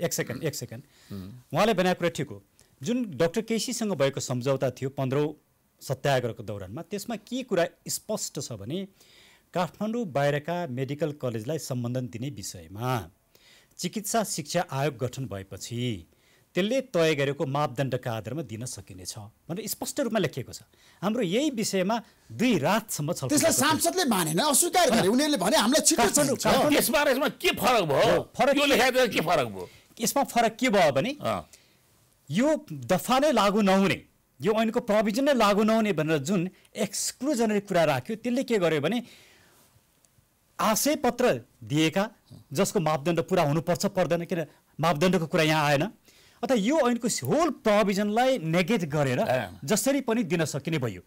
एक सेकेन्ड एक सेकेन्ड उहाँले भनेको कुरा ठिक हो। जुन डक्टर केसीसँग भएको सम्झौता थियो पन्ध्रौँ सत्याग्रहको दौरानमा। त्यसमा के कुरा स्पष्ट छ भने काठमाडौँ बाहिरका मेडिकल कलेजलाई सम्बन्धन दिने विषयमा चिकित्सा शिक्षा आयोग गठन भएपछि त्यसले तय गरेको मापदण्डका आधारमा दिन सकिनेछ भनेर स्पष्ट रूपमा लेखिएको छ। हाम्रो यही विषयमा दुई रातसम्म छलफल त्यसलाई। सांसदले मानेन अस्वीकार गरे। उनीहरूले भने हामीलाई छिटो यसमा के फरक भयो? फरक यो के- फरक भयो? यसमा फरक के भयो भने यो दफा नै लागू नहुने। यो ऐनको प्रोभिजन नै लागू नहुने भनेर जुन एक्सक्लुजनरी कुरा राख्यो त्यसले के गर्यो भने आशय पत्र दिएका जसको मापदण्ड पुरा हुनुपर्छ पर्दैन किन? मापदण्डको कुरा यहाँ आएन। अथवा यो ऐनको होल प्रोभिजनलाई नेगेट गरेर। जसरी पनि दिन सकिने भयो।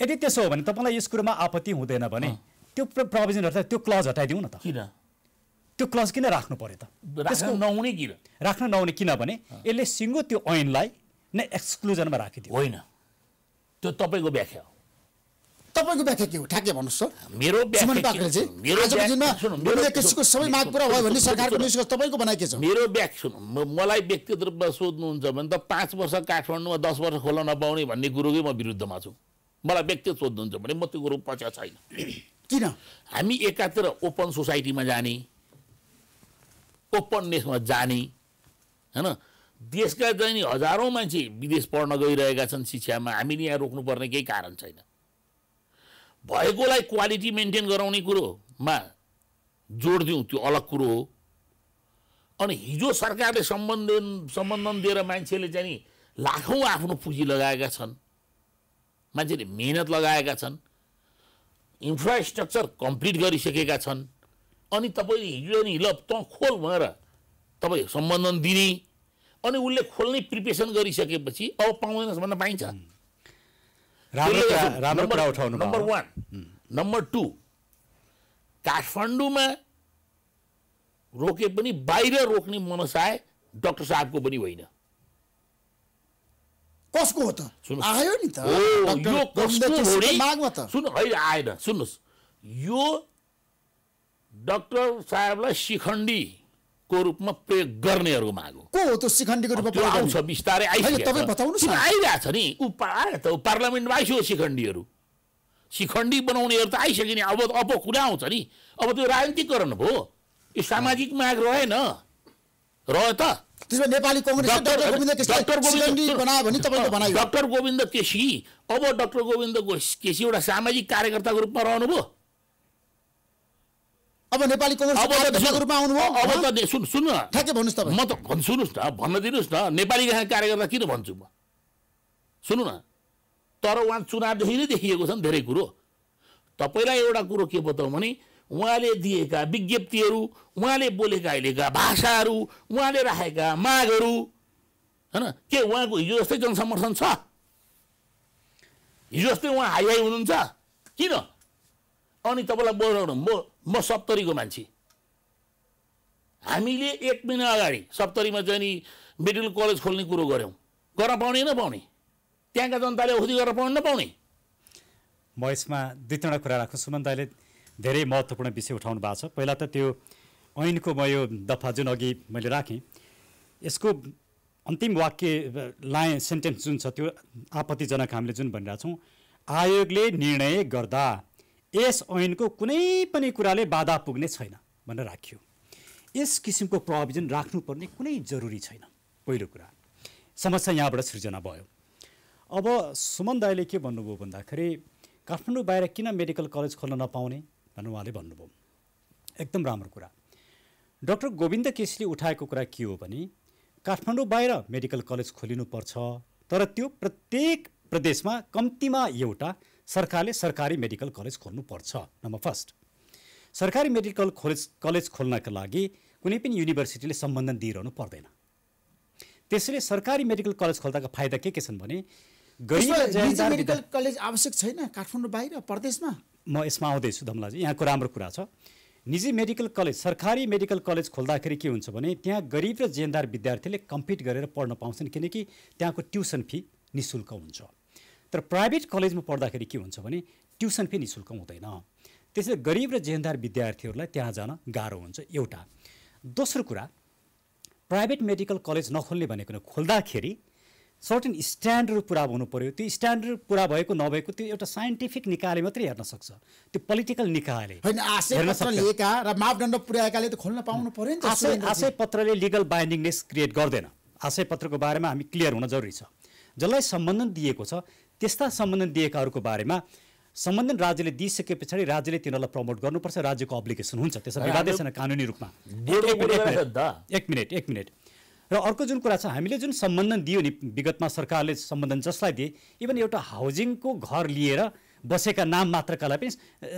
यदि त्यसो हो भने तपाईँलाई यस कुरोमा आपत्ति हुँदैन भने त्यो प्रोभिजन हटाए त्यो क्लज हटाइदिउँ न त। किन? त्यो क्लज किन राख्नु पर्यो त? राख्न नहुने किन? राख्न नहुने किनभने यसले सिङ्गो त्यो ऐनलाई नै एक्सक्लुजनमा राखिदियो। होइन। त्यो तपाईँको व्याख्या हो। तपाईँको व्याख्या के हो? ठ्याक्कै भन्नुहोस् त मेरो मेरो सबै माग पुरा भयो भने सुन, सरकारको निष्कर्ष तपाईँको भनाइ के छ? मेरो व्याख्या सुन मलाई व्यक्तिगत रूपमा सोध्नुहुन्छ भने त पाँच वर्ष काठमाडौँमा दस वर्ष खोल्न नपाउने भन्ने कुरोकै म विरुद्धमा छु। मलाई व्यक्तिगत सोध्नुहुन्छ भने म त्यो कुरो पछि छैन। किन? हामी एकातिर ओपन सोसाइटीमा जाने ओपननेसमा जाने होइन? देशका चाहिँ नि हजारौँ मान्छे विदेश पढ्न गइरहेका छन् शिक्षामा हामीले यहाँ रोक्नुपर्ने केही कारण छैन। भएकोलाई क्वालिटी मेन्टेन गराउने कुरोमा जोड दिउँ त्यो अलग कुरो हो। अनि हिजो सरकारले सम्बन्धन सम्बन्धन दिएर मान्छेले चाहिँ नि लाखौँ आफ्नो पुँजी लगाएका छन्। मान्छेले मेहनत लगाएका छन्। इन्फ्रास्ट्रक्चर कम्प्लिट गरिसकेका छन्। अनि तपाईँले हिजो नि ल त खोल भनेर तपाईँ सम्बन्धन दिने। अनि उसले खोल्ने प्रिपेरेसन गरिसकेपछि अब पाउँदैनस् भन्न पाइन्छ। Number- one. नम्बर टू काठमाडौँमा रोके पनि बाहिर रोक्ने मनसाय डाक्टर साहबको पनि होइन। कसको हो त? सुन्नुहोस्। आयो नि त। कसको हो आएन। सुन्नुहोस्। यो डाक्टर साहेबलाई शिखण्डीको रूपमा प्रयोग गर्नेहरूको माग हो। को हो त्यो शिखण्डीको रूपमा आउँछ? बिस्तारै। आइरहेछ नि। ऊ आयो त ऊ पार्लियामेन्टमा आइसक्यो शिखण्डीहरू। शिखण्डी बनाउनेहरू त आइसक्यो नि। अब अब कुरा आउँछ नि। अब त्यो राजनीतिकरण भयो। यो सामाजिक माग रहेन। रह्यो त। त्यसमा नेपाली डाक्टर गोविन्द केसी अब डाक्टर गोविन्द केसी एउटा सामाजिक कार्यकर्ताको रूपमा रहनुभयो। अब नेपाली अब कङ्ग्रेसको रूपमा आउनुभयो? अब? त सुन सुन्नु न। ठ्याक्कै भन्नुहोस् तपाईँ। म त भन् सुन्नुहोस् न भन्न दिनुहोस् न नेपाली कार्यकर्ता किन भन्छु म? सुन्नु न। तर उहाँ चुनावदेखि नै देखिएको छ नि धेरै कुरो। तपाईँलाई एउटा कुरो के बताउँ भने उहाँले दिएका विज्ञप्तिहरू उहाँले बोलेका अहिलेका भाषाहरू उहाँले राखेका मागहरू होइन? के उहाँको हिजो जस्तै जनसमर्थन छ? हिजो जस्तै उहाँ हाई हाई हुनुहुन्छ? किन? अनि तपाईँलाई बोलाउनु म म सप्तरीको मान्छे। हामीले एक महिना अगाडि सप्तरीमा चाहिँ नि मेडिकल कलेज खोल्ने कुरो गऱ्यौँ। गर्न पाउने नपाउने? त्यहाँका जनताले औषधि गर्न पाउने नपाउने? म यसमा दुई तिनवटा कुरा राख्छु। सुमन दाईले धेरै महत्त्वपूर्ण विषय उठाउनु भएको छ। पहिला त त्यो ऐनको म यो दफा जुन अघि मैले राखेँ यसको अन्तिम वाक्य लाइन सेन्टेन्स जुन छ त्यो आपत्तिजनक हामीले जुन भनिरहेको छौँ आयोगले निर्णय गर्दा यस ऐनको कुनै पनि कुराले बाधा पुग्ने छैन भनेर राखियो। यस किसिमको प्रोभिजन राख्नुपर्ने कुनै जरुरी छैन। पहिलो कुरा समस्या यहाँबाट सृजना भयो। अब सुमन दाईले के भन्नुभयो भन्दाखेरि काठमाडौँ बाहिर किन मेडिकल कलेज खोल्न नपाउने भनेर उहाँले भन्नुभयो। एकदम राम्रो कुरा। डक्टर गोविन्द केसीले उठाएको कुरा के हो भने काठमाडौँ बाहिर मेडिकल कलेज खोलिनुपर्छ तर त्यो प्रत्येक प्रदेशमा कम्तीमा एउटा सरकारले सरकारी मेडिकल कलेज खोल्नुपर्छ। नम्बर फर्स्ट सरकारी मेडिकल कलेज कलेज खोल्नका लागि कुनै पनि युनिभर्सिटीले सम्बन्धन दिइरहनु पर्दैन। त्यसैले सरकारी मेडिकल कलेज खोल्दाका फाइदा के के छन् भने मेडिकल कलेज आवश्यक छैन काठमाडौँ बाहिर प्रदेशमा? म यसमा आउँदैछु धमलाजी यहाँको राम्रो कुरा छ। निजी मेडिकल कलेज सरकारी मेडिकल कलेज खोल्दाखेरि के हुन्छ भने त्यहाँ गरिब र जेनदार विद्यार्थीले कम्पिट गरेर पढ्न पाउँछन् किनकि त्यहाँको ट्युसन फी नि शुल्क हुन्छ। तर प्राइभेट कलेजमा पढ्दाखेरि के हुन्छ भने ट्युसन फी नि शुल्क हुँदैन। त्यसैले गरिब र जेनदार विद्यार्थीहरूलाई त्यहाँ जान गाह्रो हुन्छ एउटा। दोस्रो कुरा प्राइभेट मेडिकल कलेज नखोल्ने भनेको न खोल्दाखेरि सर्टेन स्ट्यान्डर्ड पुरा हुनु पऱ्यो त्यो स्ट्यान्डर्ड पुरा भएको नभएको त्यो एउटा साइन्टिफिक निकायले मात्रै हेर्न सक्छ। त्यो पोलिटिकल निकायले। लिएका र मापदण्ड पुर्याएकाले त खोल्न पाउनु पर्यो नि। आशय पत्रले लिगल बाइन्डिङनेस क्रिएट गर्दैन। आशय पत्रको बारेमा हामी क्लियर हुन जरुरी छ। जसलाई सम्बन्धन दिएको छ त्यस्ता सम्बन्धन दिएकाहरूको बारेमा सम्बन्धन राज्यले दिइसके पछाडि राज्यले तिनीहरूलाई प्रमोट गर्नुपर्छ राज्यको अब्लिगेसन हुन्छ। त्यसमा विवादै छैन कानुनी रूपमा। एक- मिनट। एक मिनट। र अर्को जुन कुरा छ हामीले जुन सम्बन्धन दियो नि विगतमा सरकारले सम्बन्धन जसलाई दिए इभन एउटा हाउजिङको घर लिएर बसेका नाम मात्रकालाई पनि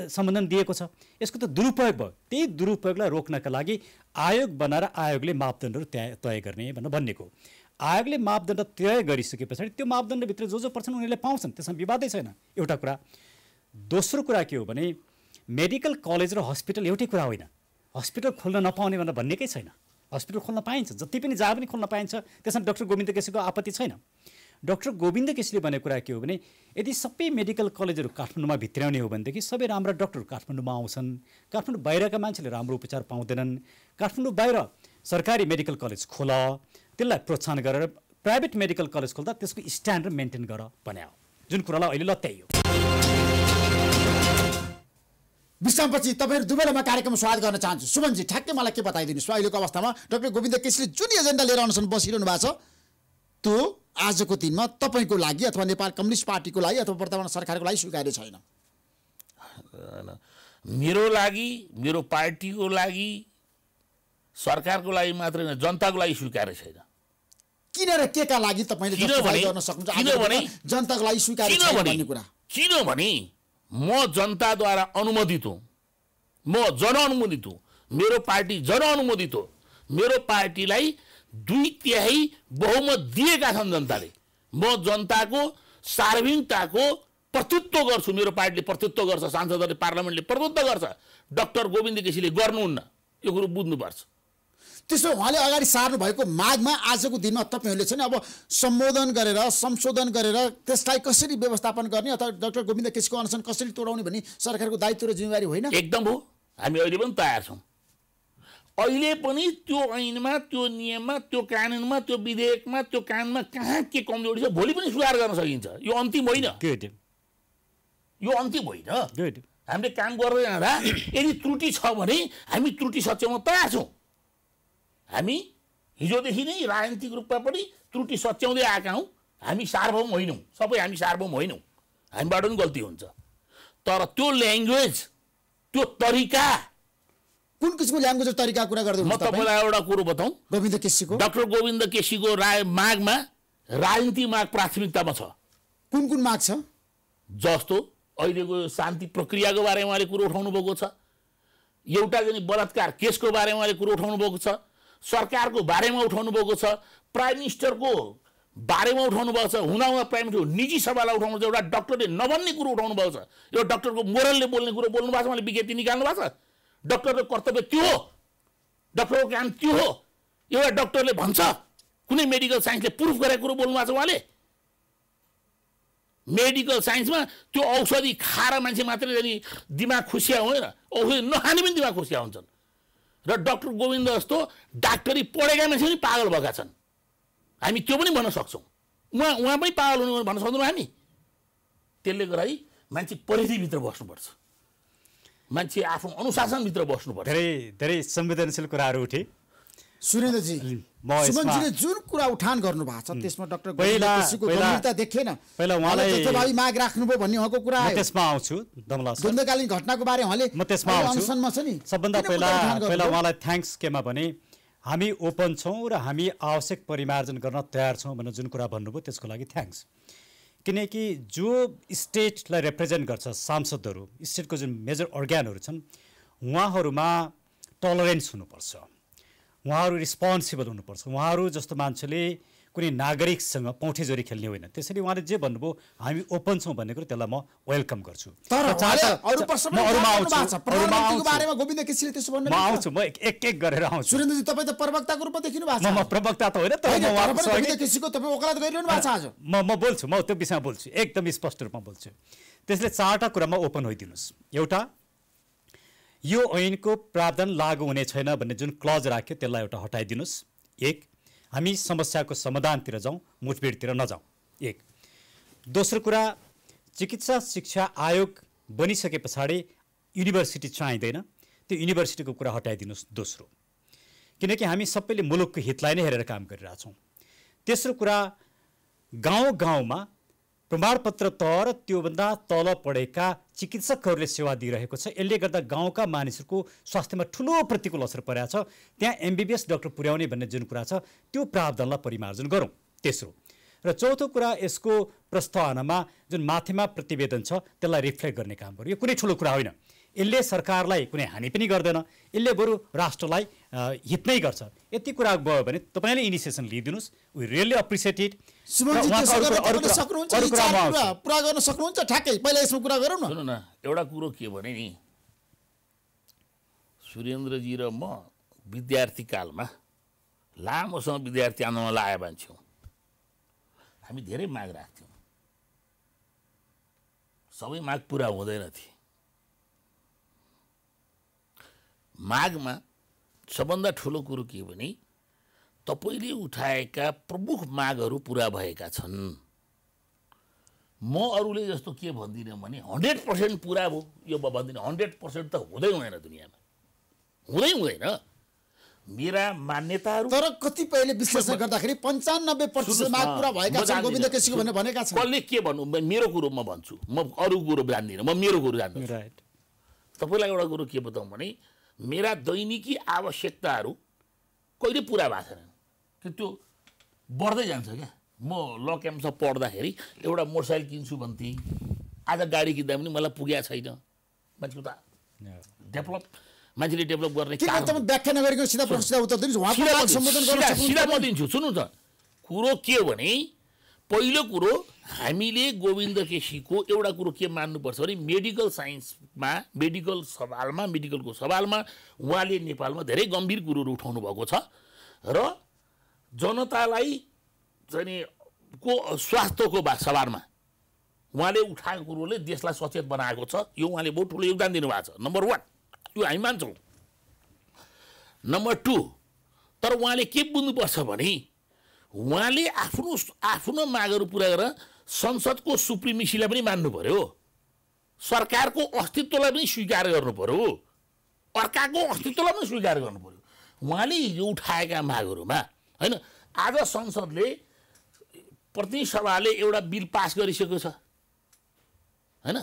सम्बन्धन दिएको छ। यसको त दुरुपयोग भयो। त्यही दुरुपयोगलाई रोक्नका लागि आयोग बनाएर आयोगले मापदण्डहरू तय तय गर्ने भनेर भनिएको आयोगले मापदण्ड तय गरिसके पछाडि त्यो मापदण्डभित्र जो जो पर्छन् उनीहरूले पाउँछन् त्यसमा विवादै छैन। एउटा कुरा दोस्रो कुरा के हो भने मेडिकल कलेज र हस्पिटल एउटै कुरा होइन। हस्पिटल खोल्न नपाउने भनेर भन्नेकै छैन। हस्पिटल खोल्न पाइन्छ जति पनि जहाँ पनि खोल्न पाइन्छ त्यसमा डक्टर गोविन्द केसीको आपत्ति छैन। डक्टर गोविन्द केसीले भनेको कुरा के हो भने यदि सबै मेडिकल कलेजहरू काठमाडौँमा भित्राउने हो भनेदेखि सबै राम्रा डक्टरहरू काठमाडौँमा आउँछन् काठमाडौँ बाहिरका मान्छेले राम्रो उपचार पाउँदैनन् काठमाडौँ बाहिर सरकारी मेडिकल कलेज खोल त्यसलाई प्रोत्साहन गरेर प्राइभेट मेडिकल कलेज खोल्दा त्यसको स्ट्यान्डर्ड मेन्टेन गर भने हो जुन कुरालाई अहिले लत्याइयो। विश्रामपछि तपाईँहरू दुवैलाई म कार्यक्रममा स्वागत गर्न चाहन्छु। सुमनजी ठ्याक्कै मलाई के बताइदिनुहोस्? अहिलेको अवस्थामा डक्टर गोविन्द केसीले जुन एजेन्डा लिएर आउनसम्म बसिरहनु भएको छ त्यो आजको दिनमा तपाईँको लागि अथवा नेपाल कम्युनिस्ट पार्टीको लागि अथवा वर्तमान सरकारको लागि स्वीकार्य छैन। मेरो लागि मेरो पार्टीको लागि सरकारको लागि मात्रै होइन जनताको लागि स्वीकार्य छैन। किन र के का लागि तपाईँले गर्न सक्नुहुन्छ? किनभने- जनताको लागि स्वीकार्य किनभने भन्ने कुरा। किनभने म जनताद्वारा अनुमोदित हुँ। म जनअनुमोदित हुँ। मेरो पार्टी जनअनुमोदित हो। मेरो पार्टीलाई दुई तिहाई बहुमत दिएका छन् जनताले। म जनताको सार्वजनिकताको प्रतित्व गर्छु। मेरो पार्टीले प्रतित्व गर्छ सांसदहरूले पार्लियामेन्टले प्रतित्व गर्छ। डाक्टर गोविन्द केसीले गर्नुहुन्न। यो कुरो बुझ्नुपर्छ। त्यसो उहाँले अगाडि सार्नु भएको मागमा आजको दिनमा तपाईँहरूले चाहिँ अब सम्बोधन गरेर संशोधन गरेर त्यसलाई कसरी व्यवस्थापन गर्ने अथवा डाक्टर गोविन्द केसीको अनसन कसरी तोडाउने भन्ने सरकारको दायित्व र जिम्मेवारी होइन? एकदम हो। हामी अहिले पनि तयार छौँ। अहिले पनि त्यो ऐनमा त्यो नियममा त्यो कानुनमा त्यो विधेयकमा त्यो कानुनमा कहाँ के कमजोरी छ भोलि पनि सुधार गर्न सकिन्छ। यो अन्तिम होइन। यो अन्तिम होइन। हामीले काम गर्दै जाँदा यदि त्रुटि छ भने हामी त्रुटि सच्याउन तयार छौँ। हामी हिजोदेखि नै राजनीतिक रूपमा पनि त्रुटि सच्याउँदै आएका हौँ। हामी सार्वभौम होइनौँ। सबै हामी सार्वभौम होइनौँ। हामीबाट पनि गल्ती हुन्छ। तर त्यो ल्याङ्ग्वेज त्यो तरिका कुन किसिमको ल्याङ्ग्वेज र तरिका कुरा गर्दै म तपाईँलाई एउटा कुरो बताउँ। गोविन्द केसीको? डाक्टर गोविन्द केसीको राय मागमा राजनीति माग प्राथमिकतामा छ। कुन कुन माग छ? जस्तो अहिलेको शान्ति प्रक्रियाको बारेमा उहाँले कुरो उठाउनु भएको छ। एउटा चाहिँ बलात्कार केसको बारेमा उहाँले कुरो उठाउनु भएको छ। सरकारको बारेमा उठाउनु भएको छ प्राइम मिनिस्टरको बारेमा उठाउनु भएको छ हुँदा हुँदा प्राइमेरी निजी सभालाई उठाउनु छ एउटा डक्टरले नभन्ने कुरो उठाउनु भएको छ। एउटा डक्टरको मोरलले बोल्ने कुरो बोल्नु भएको छ उहाँले विज्ञप्ति निकाल्नु भएको छ। डक्टरको कर्तव्य त्यो हो। डक्टरको काम त्यो हो। एउटा डक्टरले भन्छ कुनै मेडिकल साइन्सले प्रुफ गरेको कुरो बोल्नु भएको छ उहाँले। मेडिकल साइन्समा त्यो औषधि खाएर मान्छे मात्रै दिमाग खुसिया होइन औषधि नखाने पनि दिमाग खुसिया हुन्छन्। र डक्टर गोविन्द जस्तो डाक्टरी पढेका मान्छे पनि पागल भएका छन्। हामी त्यो पनि भन्न सक्छौँ। उहाँ उहाँ पनि पागल हुनु भन्न सक्दैनौँ हामी। त्यसले गर्दाखेरि मान्छे परिधिभित्र बस्नुपर्छ। मान्छे आफ्नो अनुशासनभित्र बस्नुपर्छ। धेरै धेरै संवेदनशील कुराहरू उठे। सुरेन्द्रजी सुमनजीले जुन कुरा उठान गर्नु भएको छ त्यसमा डाक्टर गम्भीरता देखिएन पहिला उहाँलाई- जथेभावी माग राख्नुभयो भन्ने उहाँको कुरा आयो। त्यसमा आउँछु द्वन्द्वकालीन घटनाको बारे उहाँले म त्यसमा आउँछु। छ नि। सबभन्दा पहिला पहिला? उहाँलाई थ्याङ्क्स केमा भने हामी ओपन छौँ र हामी आवश्यक परिमार्जन गर्न तयार छौँ भनेर जुन कुरा भन्नुभयो त्यसको लागि थ्याङ्क्स किनकि जो स्टेटलाई रिप्रेजेन्ट गर्छ सांसदहरू स्टेटको जुन मेजर अर्ग्यानहरू छन् उहाँहरूमा टलरेन्स हुनुपर्छ। उहाँहरू रिस्पोन्सिबल हुनुपर्छ। उहाँहरू जस्तो मान्छेले कुनै नागरिकसँग पौठेजोरी खेल्ने होइन। त्यसैले उहाँले जे भन्नुभयो हामी ओपन छौँ भन्ने कुरो त्यसलाई म वेलकम गर्छु। म आउँछु म एक एक गरेर आउँछु। सुरेन्द्रजी तपाईँ त प्रवक्ताको रूपमा देखिनु भएको म छ। म प्रवक्ता त होइन तर म म बोल्छु म त्यो विषयमा बोल्छु एकदम स्पष्ट रूपमा बोल्छु। त्यसले चारवटा कुरामा ओपन होइदिनुहोस्। एउटा यो ऐनको प्रावधान लागू हुने छैन भन्ने जुन क्लज राख्यो त्यसलाई एउटा हटाइदिनुहोस्। एक हामी समस्याको समाधानतिर जाउँ मुठभेडतिर नजाउँ। एक दोस्रो कुरा चिकित्सा शिक्षा आयोग बनिसके पछाडि युनिभर्सिटी चाहिँदैन। त्यो युनिभर्सिटीको कुरा हटाइदिनुहोस् दोस्रो। किनकि हामी सबैले मुलुकको हितलाई नै हेरेर काम गरिरहेछौँ। तेस्रो कुरा गाउँ गाउँमा प्रमाणपत्र तह र त्योभन्दा तल पढेका चिकित्सकहरूले सेवा दिइरहेको छ। यसले गर्दा गाउँका मानिसहरूको स्वास्थ्यमा ठुलो प्रतिकूल असर परेको छ। त्यहाँ एमबिबिएस डक्टर पुर्याउने भन्ने जुन कुरा छ त्यो प्रावधानलाई परिमार्जन गरौँ। तेस्रो र चौथो कुरा यसको प्रस्तावनामा जुन माथिमा प्रतिवेदन छ त्यसलाई रिफ्लेक्ट गर्ने काम गर्यो। यो कुनै ठुलो कुरा होइन। यसले सरकारलाई कुनै हानि पनि गर्दैन। यसले बरु राष्ट्रलाई हित नै गर्छ। यति कुरा भयो भने तपाईँले इनिसिएसन लिइदिनुहोस्। We really appreciate it Sumanji त्यसो गरेर तपाईँले सक्नुहुन्छ यी चार कुरा पुरा गर्न सक्नुहुन्छ ठ्याक्कै पहिला यसमा कुरा गरौँ न सुन्नु न एउटा कुरो के भने नि सुरेन्द्रजी र म विद्यार्थी कालमा लामोसँग विद्यार्थी आन्दोलन लगाए मान्छे हौँ हामी धेरै माग राख्थ्यौँ सबै माग पुरा हुँदैन थिए मागमा सबभन्दा ठुलो कुरो के भने तपाईँले उठाएका प्रमुख मागहरू पुरा भएका छन्। म अरूले जस्तो के भन्दिनँ भने हन्ड्रेड पर्सेन्ट पुरा भयो। यो म भन्दिनँ हन्ड्रेड पर्सेन्ट त हुँदै हुँदैन दुनियाँमा। हुँदै हुँदैन। मेरा मान्यताहरू तर कतिपयले विश्लेषण गर्दाखेरि पन्चानब्बे माग पुरा भएका छन् गोविन्द जान्दिनँ। केसीको भनेर भनेका छन्। कसले के भन्नु? मेरो कुरो म भन्छु। म अरू कुरो जान्दिनँ म मेरो कुरो राइट तपाईँलाई एउटा कुरो के बताउँ भने मेरा दैनिकी आवश्यकताहरू कहिले पुरा भएको छैनन् कि त्यो बढ्दै जान्छ क्या। म ल क्याम्पमा पढ्दाखेरि एउटा मोटरसाइकल किन्छु भन्थेँ। आज गाडी किन्दा पनि मलाई पुगेको छैन। मान्छेको त डेभलप मान्छेले डेभलप गर्ने व्याख्या नगरिकन सिधा उत्तर म दिन्छु। सुन्नु त कुरो के हो भने पहिलो कुरो हामीले गोविन्द केसीको एउटा कुरो के मान्नुपर्छ भने मेडिकल साइन्समा मेडिकल सवालमा मेडिकलको सवालमा उहाँले नेपालमा धेरै गम्भीर कुरोहरू उठाउनु भएको छ। र जनतालाई चाहिँ को स्वास्थ्यको बा सवालमा उहाँले उठाएको कुरोले देशलाई सचेत बनाएको छ। यो उहाँले बहुत ठुलो योगदान दिनुभएको छ। नम्बर वान यो हामी मान्छौँ। नम्बर टू तर उहाँले के बुझ्नुपर्छ भने उहाँले आफ्नो आफ्नो मागहरू पुरा गरेर संसदको सुप्रिमिसीलाई पनि मान्नु पर्यो। सरकारको अस्तित्वलाई पनि स्वीकार गर्नु पर्यो। अर्काको अस्तित्वलाई पनि स्वीकार गर्नु पर्यो। उहाँले हिजो उठाएका मागहरूमा होइन आज संसदले प्रतिनिधि सभाले एउटा बिल पास गरिसकेको छ। होइन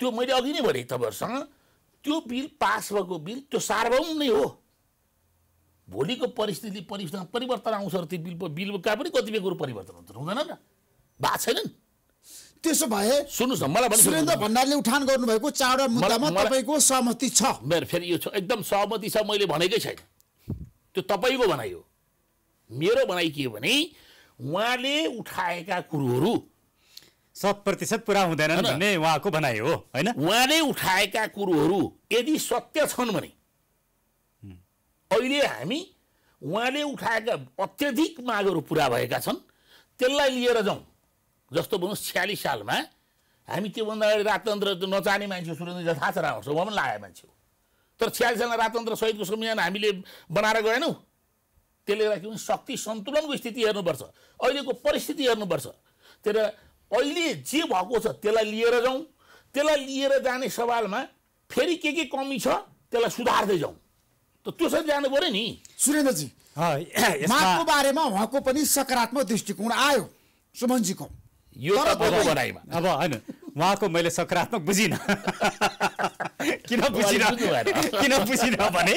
त्यो मैले अघि नै भनेँ तपाईँहरूसँग त्यो बिल पास भएको बिल त्यो सार्वभौम नै हो। भोलिको परिस्थिति परिस्थितिमा परिवर्तन आउँछ र त्यो बिल बिलका पनि कतिपय कुरो परिवर्तन हुन्छ हुँदैन र भएको छैनन् त्यसो भए सुन्नुहोस् न मलाई सुरेन्द्र भण्डारीले उठान गर्नुभएको चारवटा मुद्दामा तपाईँको सहमति छ। मेरो फेरि यो छ एकदम सहमति छ मैले भनेकै छैन। त्यो तपाईँको भनाइ हो। मेरो भनाइ के हो भने उहाँले उठाएका कुरोहरू शत प्रतिशत पुरा हुँदैनन् होइन। भन्ने उहाँको भनाइ हो होइन? उहाँले उठाएका कुरोहरू यदि सत्य छन् भने अहिले हामी उहाँले उठाएका अत्यधिक मागहरू पुरा भएका छन् त्यसलाई लिएर जाउँ। जस्तो भनौँ छ्यालिस सालमा हामी त्योभन्दा अगाडि राजतन्त्र नचाहने मान्छे सुरेन्द्र थाहा छ राम्रो उहाँ पनि लागेको मान्छे हो। तर छ्यालिस सालमा राजतन्त्र सहितको संविधान हामीले बनाएर गएनौँ? त्यसले गर्दा के भने शक्ति सन्तुलनको स्थिति हेर्नुपर्छ। अहिलेको परिस्थिति हेर्नुपर्छ। तर अहिले जे भएको छ त्यसलाई लिएर जाउँ त्यसलाई लिएर जाने सवालमा फेरि के के कमी छ त्यसलाई सुधार्दै जाउँ। त त्यसरी जानु पऱ्यो नि। सुरेन्द्रजी मागको बारेमा उहाँको पनि सकारात्मक दृष्टिकोण आयो सुमनजीको। यो अब होइन उहाँको मैले सकारात्मक बुझिनँ। (laughs) (laughs) किन बुझिनँ। (laughs) किन बुझिनँ भने?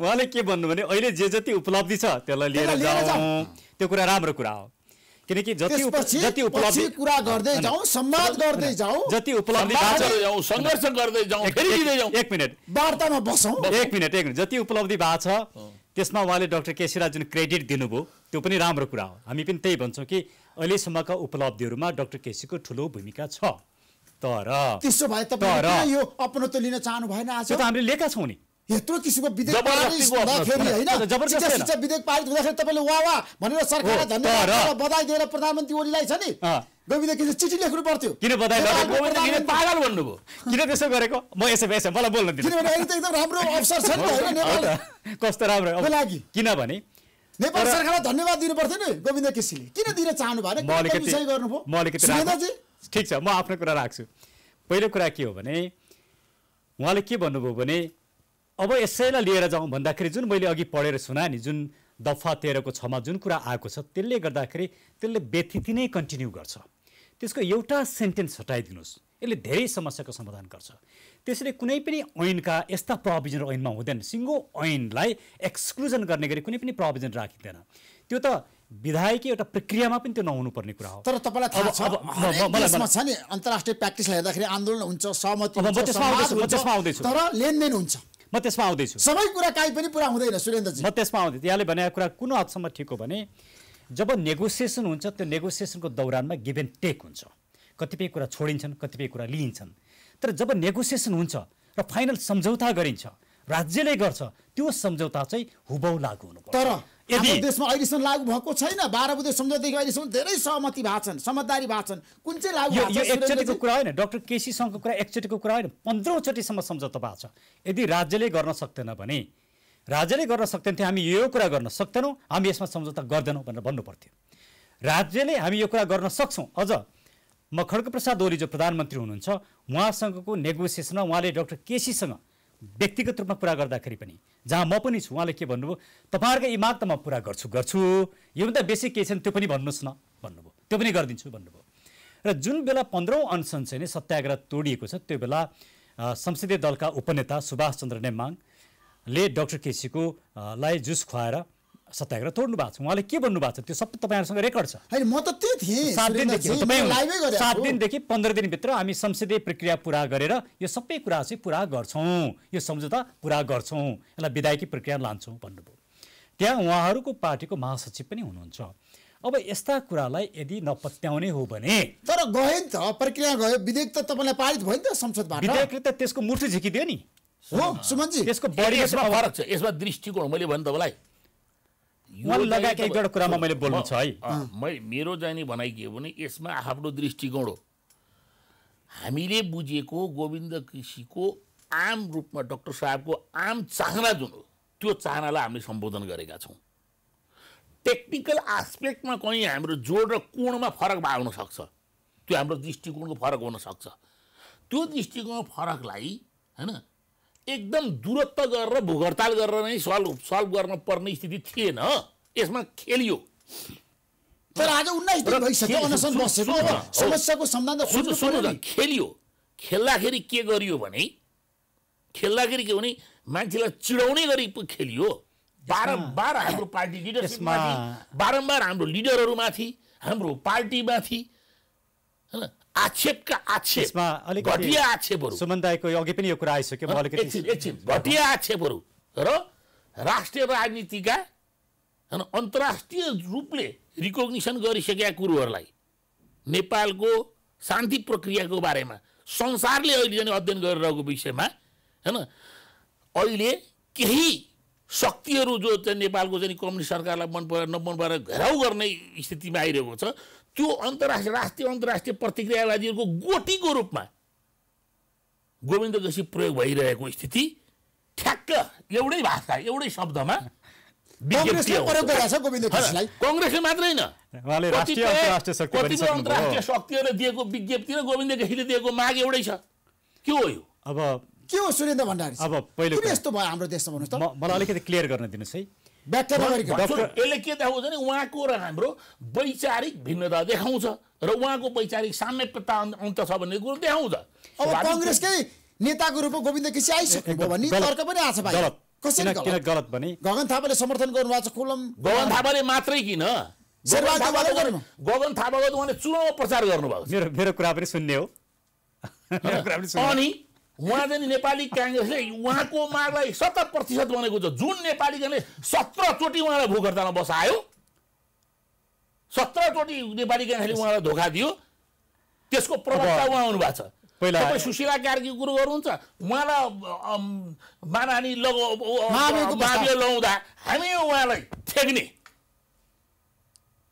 उहाँले के भन्नु भने अहिले जे जति उपलब्धि छ त्यसलाई लिएर जाउँ। त्यो कुरा राम्रो कुरा हो। किनकि जति जति उपलब्धि कुरा गर्दै जाउँ संवाद गर्दै जाउँ। जति उपलब्धि सम्वाद सङ्घर्ष गर्दै जाउँ एक मिनट। वार्तामा बसौँ। एक मिनट एक मिनट। जति उपलब्धि भएको छ त्यसमा उहाँले डक्टर केसीलाई जुन क्रेडिट दिनुभयो। त्यो पनि राम्रो कुरा हो। हामी पनि त्यही भन्छौँ कि अहिलेसम्मका उपलब्धिहरूमा डक्टर केसीको ठुलो भूमिका छ। तर त्यसो भए किन यो अपनत्व लिन चाहनु भएन आज त हामीले लिएका छौँ नि। यत्रो किसिमको विधेयक शिक्षा विधेयक पारित हुँदाखेरि तपाईँले वा वा भनेर सरकारलाई धन्यवाद बधाई दिएर प्रधानमन्त्री ओलीलाई छ नि। किसिम चिठी लेख्नु पर्थ्यो? किन बधाई पागल भन्नुभयो किन त्यसो गरेको? म यसो मलाई बोल्न दिनु किनभने अहिले त एकदम राम्रो अवसर छ नि होइन नेपाल। कस्तो राम्रो। लागि? किनभने नेपाल सरकारलाई धन्यवाद दिनु पर्थ्यो नि गोविन्द केसीले किन दिन चाहनु भएन म अलिकति ठिक छ म आफ्नो कुरा राख्छु। पहिलो कुरा के हो भने उहाँले के भन्नुभयो भने अब यसैलाई लिएर जाउँ भन्दाखेरि जुन मैले अघि पढेर सुनाएँ नि जुन दफा तेह्रको छमा जुन कुरा आएको छ त्यसले गर्दाखेरि त्यसले व्यथिति नै कन्टिन्यू गर्छ। त्यसको एउटा सेन्टेन्स हटाइदिनुहोस्। यसले धेरै समस्याको समाधान गर्छ। त्यसैले कुनै पनि ऐनका यस्ता प्रोभिजन ऐनमा हुँदैन। सिङ्गो ऐनलाई एक्सक्लुजन गर्ने गरी कुनै पनि प्रोभिजन राखिँदैन। त्यो त विधायकी एउटा प्रक्रियामा पनि त्यो नहुनुपर्ने कुरा हो। तर तपाईँलाई थाहा छ नि अन्तर्राष्ट्रिय प्र्याक्टिसलाई हेर्दाखेरि आन्दोलन हुन्छ सहमति आउँदैछु, आउँदैछु। तर लेनदेन हुन्छ। म त्यसमा आउँदैछु। सबै कुरा काहीँ पनि पुरा हुँदैन सुरेन्द्रजी। म त्यसमा आउँदै यहाँले भनेको कुरा कुन हदसम्म ठिक हो भने जब नेगोसिएसन हुन्छ त्यो नेगोसिएसनको दौरानमा गिभ एन्ड टेक हुन्छ। कतिपय कुरा छोडिन्छन् कतिपय कुरा लिइन्छन्। तर जब नेगोसिएसन हुन्छ र फाइनल सम्झौता गरिन्छ राज्यले गर्छ त्यो सम्झौता चाहिँ हुबहु लागु हुनुपर्छ। तर यदि देशमा अहिलेसम्म लागू भएको छैन बाह्र बुधे सम्झौतादेखि अहिलेसम्म धेरै सहमति भएको छन् समझदारी भएको छन् कुन चाहिँ लागू यो एकचोटिको? कुरा होइन डक्टर केसीसँगको कुरा एकचोटिको कुरा होइन पन्ध्रौँचोटिसम्म सम्झौता भएको छ। यदि राज्यले गर्न सक्दैन भने राज्यले गर्न सक्दैन थियो हामी यो कुरा गर्न सक्दैनौँ हामी यसमा सम्झौता गर्दैनौँ भनेर भन्नु पर्थ्यो राज्यले हामी यो कुरा गर्न सक्छौँ। अझ म खड्गप्रसाद ओली जो प्रधानमन्त्री हुनुहुन्छ उहाँसँगको नेगोसिएसनमा उहाँले डक्टर केसीसँग व्यक्तिगत रूपमा कुरा गर्दाखेरि पनि जहाँ म पनि छु उहाँले के भन्नुभयो? तपाईँहरूको यी माग त म पुरा गर्छु गर्छु। योभन्दा बेसी केही छैन त्यो पनि भन्नुहोस् न भन्नुभयो। त्यो पनि गरिदिन्छु भन्नुभयो। र जुन बेला पन्ध्रौँ अनसन चाहिँ नि सत्याग्रह तोडिएको छ त्यो बेला संसदीय दलका उपनेता सुभाष चन्द्र नेमाङले डक्टर केसीको लाई जुस खुवाएर सत्याग्रह तोड्नु भएको छ। उहाँले के भन्नुभएको छ? त्यो सबै तपाईँहरूसँग रेकर्ड छ। होइन म त त्यो थिएँ सात दिनदेखि सात। दिनदेखि पन्ध्र दिनभित्र हामी संसदीय प्रक्रिया पुरा गरेर यो सबै कुरा चाहिँ पुरा गर्छौँ। यो सम्झौता पुरा गर्छौँ। यसलाई विधायकी प्रक्रिया लान्छौँ भन्नुभयो। त्यहाँ उहाँहरूको पार्टीको महासचिव पनि हुनुहुन्छ। अब यस्ता कुरालाई यदि नपत्याउने हो भने तर गयो नि त प्रक्रिया गयो। विधेयक त तपाईँलाई पारित भयो नि त संसदबाट। विधेयकले त त्यसको मुटु झिकिदियो नि। हो सुमनजी। त्यसको बढी यसमा फरक छ। यसमा दृष्टिकोण मैले भने तपाईँलाई यो उहाँले चाहिँ लगाएका एक दुईवटा कुरामा मैले बोल्नु छ है। अँ, मै- मेरो चाहिँ नि भनाइ के हो भने यसमा आफ्नो दृष्टिकोण हो। हामीले बुझेको गोविन्द कृषिको आम रूपमा डक्टर साहबको आम चाहना जुन हो त्यो चाहनालाई हामीले सम्बोधन गरेका छौँ। टेक्निकल आस्पेक्टमा कहीँ हाम्रो जोड र कोणमा फरक भए हुनसक्छ त्यो हाम्रो दृष्टिकोणको फरक हुनसक्छ त्यो दृष्टिकोणको फरकलाई होइन एकदम दूरत्व गरेर भूगर्ताल गरेर नै सल्भ सल्भ गर्न पर्ने स्थिति थिएन। यसमा खेलियो। तर आज उन्नाइस दिन भइसक्यो अनसन बसेको। समस्याको समाधान सुन्नु सुन्नु। खेलियो। खेल्दाखेरि के गरियो भने खेल्दाखेरि के भने मान्छेलाई चिडाउने गरी खेलियो। बारम्बार हाम्रो पार्टी लिडरसिपमाथि बारम्बार हाम्रो लिडरहरूमाथि हाम्रो पार्टीमाथि होइन? आक्षेपका आक्षेप घटिया आक्षेपहरू सुमन दाईको अघि पनि यो कुरा आइसक्यो म एकछिन अलिकति एकछिन घटिया आक्षेपहरू र राष्ट्रिय राजनीतिका होइन अन्तर्राष्ट्रिय रूपले रिकग्निसन गरिसकेका कुरोहरूलाई नेपालको शान्ति प्रक्रियाको बारेमा संसारले अहिले चाहिँ अध्ययन गरिरहेको विषयमा होइन अहिले केही शक्तिहरू जो चाहिँ नेपालको चाहिँ कम्युनिस्ट सरकारलाई मन परेर नमन परेर घेराउ गर्ने स्थितिमा आइरहेको छ त्यो अन्तर्राष्ट्रिय राष्ट्रिय अन्तर्राष्ट्रिय प्रतिक्रियावादीहरूको गोटीको रूपमा गोविन्द केसी प्रयोग भइरहेको स्थिति ठ्याक्क एउटै भाषा एउटै शब्दमा (laughs) विज्ञप्ति कङ्ग्रेसले मात्रै होइन। उहाँले राष्ट्रिय कतिपय- अन्तर्राष्ट्रिय शक्तिहरूले दिएको विज्ञप्ति र गोविन्द केसीले दिएको माग एउटै छ। के हो यो? अब के हो सुरेन्द्र भण्डारी अब पहिलो यस्तो भयो हाम्रो देशमा भन्नुहोस् त। म- मलाई अलिकति क्लियर गर्न दिनुहोस् है। यसले के देखाउँछ भने उहाँको र हाम्रो वैचारिक भिन्नता देखाउँछ र उहाँको वैचारिक साम्यता अन्त छ भन्ने कुरो देखाउँछ अब कङ्ग्रेसकै नेताको रूपमा गोविन्द केसी आइसक्नुभयो भने गलत- तर्क पनि आएको छ भाइ कसरी किन गलत भने गगन थापाले समर्थन गर्नुभएको छ खुलम गगन थापाले मात्रै किन गगन थापाको त उहाँले चुनावमा प्रचार गर्नुभएको मेरो मेरो कुरा पनि सुन्ने हो मेरो कुरा पनि सुन्ने अनि उहाँ चाहिँ नेपाली काङ्ग्रेसले उहाँको मागलाई सत्तर प्रतिशत भनेको छ। जुन नेपाली काङ्ग्रेस सत्रचोटि उहाँलाई हडतालमा बसायो सत्रचोटि नेपाली काङ्ग्रेसले उहाँलाई धोका दियो त्यसको प्रवक्ता उहाँ हुनुभएको छ। पहिला- तपाईँ सुशीला कार्कीको कुरो गर्नुहुन्छ उहाँलाई मानहानी लगाउँदा हामी उहाँलाई ठेक्ने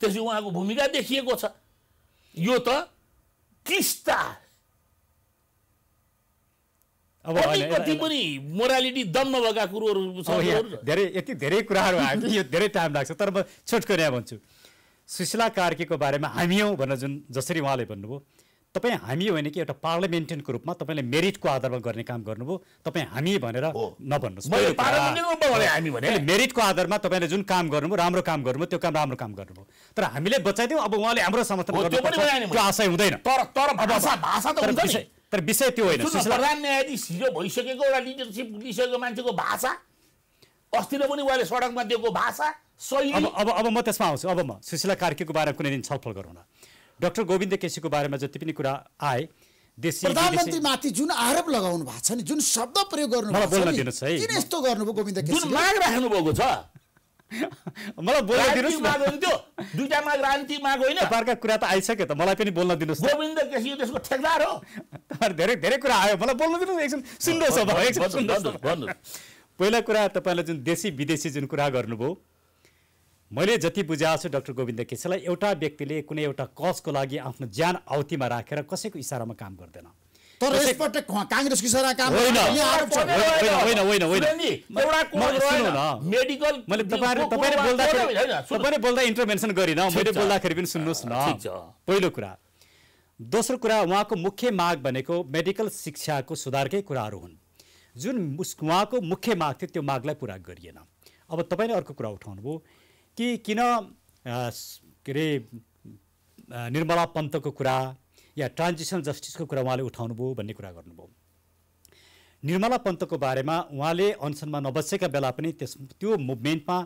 त्यसपछि उहाँको भूमिका देखिएको छ। यो त क्लिष्टा अब कति पनि मोरालिटी दम नभएका कुरोहरू। धेरै यति धेरै कुराहरू कि यो धेरै टाइम लाग्छ। तर म छोटको यहाँ भन्छु। सुशीला कार्कीको बारेमा हामी हौँ भनेर जुन जसरी उहाँले भन्नुभयो तपाईँ हामी होइन कि एउटा पार्लिमेन्टेनको रूपमा तपाईँले मेरिटको आधारमा गर्ने काम गर्नुभयो तपाईँ हामी भनेर। नभन्नुहोस्। हामी मेरिटको आधारमा तपाईँले जुन काम गर्नुभयो राम्रो काम गर्नुभयो त्यो काम राम्रो काम गर्नुभयो। तर हामीले बचाइदिउँ अब उहाँले हाम्रो समर्थन आशय हुँदैन। तर विषय त्यो होइन प्रधान न्यायाधीश हिजो भइसकेको एउटा लिडरसिप लिइसकेको मान्छेको भाषा अस्ति पनि उहाँले सडकमा दिएको भाषा शैली अब अब अब म त्यसमा आउँछु अब म सुशीला कार्कीको बारेमा कुनै दिन छलफल गरौँ न डाक्टर गोविन्द केसीको बारेमा जति पनि कुरा आए देशी प्रधानमन्त्री विदेशी माथि जुन आरोप लगाउनु भएको छ नि जुन शब्द प्रयोग गर्नु मलाई भएको छ बोल्न नि, दिनुहोस् है। किन यस्तो गर्नुभयो गोविन्द केसीले माग राख्नु भएको छ (laughs) मलाई बोल्न दिनुहोस् माग न। होइन त्यो दुईटा माग राजनीतिक माग होइन तपाईँहरूका कुरा त आइसक्यो त मलाई पनि बोल्न दिनुहोस् गोविन्द केसी त्यसको ठेकदार हो। तपाईँहरू धेरै धेरै कुरा आयो। मलाई बोल्न दिनुहोस् एकछिन सुन्नुहोस् भन्नुहोस्। पहिला कुरा तपाईँले जुन देशी विदेशी जुन कुरा गर्नुभयो मैले जति बुझाएको छु डाक्टर गोविन्द केसीलाई एउटा व्यक्तिले कुनै एउटा कजको लागि आफ्नो ज्यान आउतीमा राखेर कसैको इसारामा काम गर्दैन। तर यसपटक उहाँ काङ्ग्रेसको सरा काम होइन। होइन, होइन। मेडिकल मैले तपाईँहरू तपाईँले बोल्दाखेरि बोल्दा इन्टरभेन्सन गरिनँ। मैले। बोल्दाखेरि पनि सुन्नुहोस् न। पहिलो कुरा। दोस्रो कुरा उहाँको मुख्य माग भनेको मेडिकल शिक्षाको सुधारकै कुराहरू हुन्। जुन उहाँको मुख्य माग थियो त्यो मागलाई पुरा गरिएन। अब तपाईँले अर्को कुरा उठाउनुभयो कि किन के अरे निर्मला पन्तको कुरा या ट्रान्जिसन जस्टिसको कुरा उहाँले उठाउनुभयो भन्ने कुरा गर्नुभयो। निर्मला पन्तको बारेमा उहाँले अनसनमा नबसेका बेला पनि त्यस त्यो मुभमेन्टमा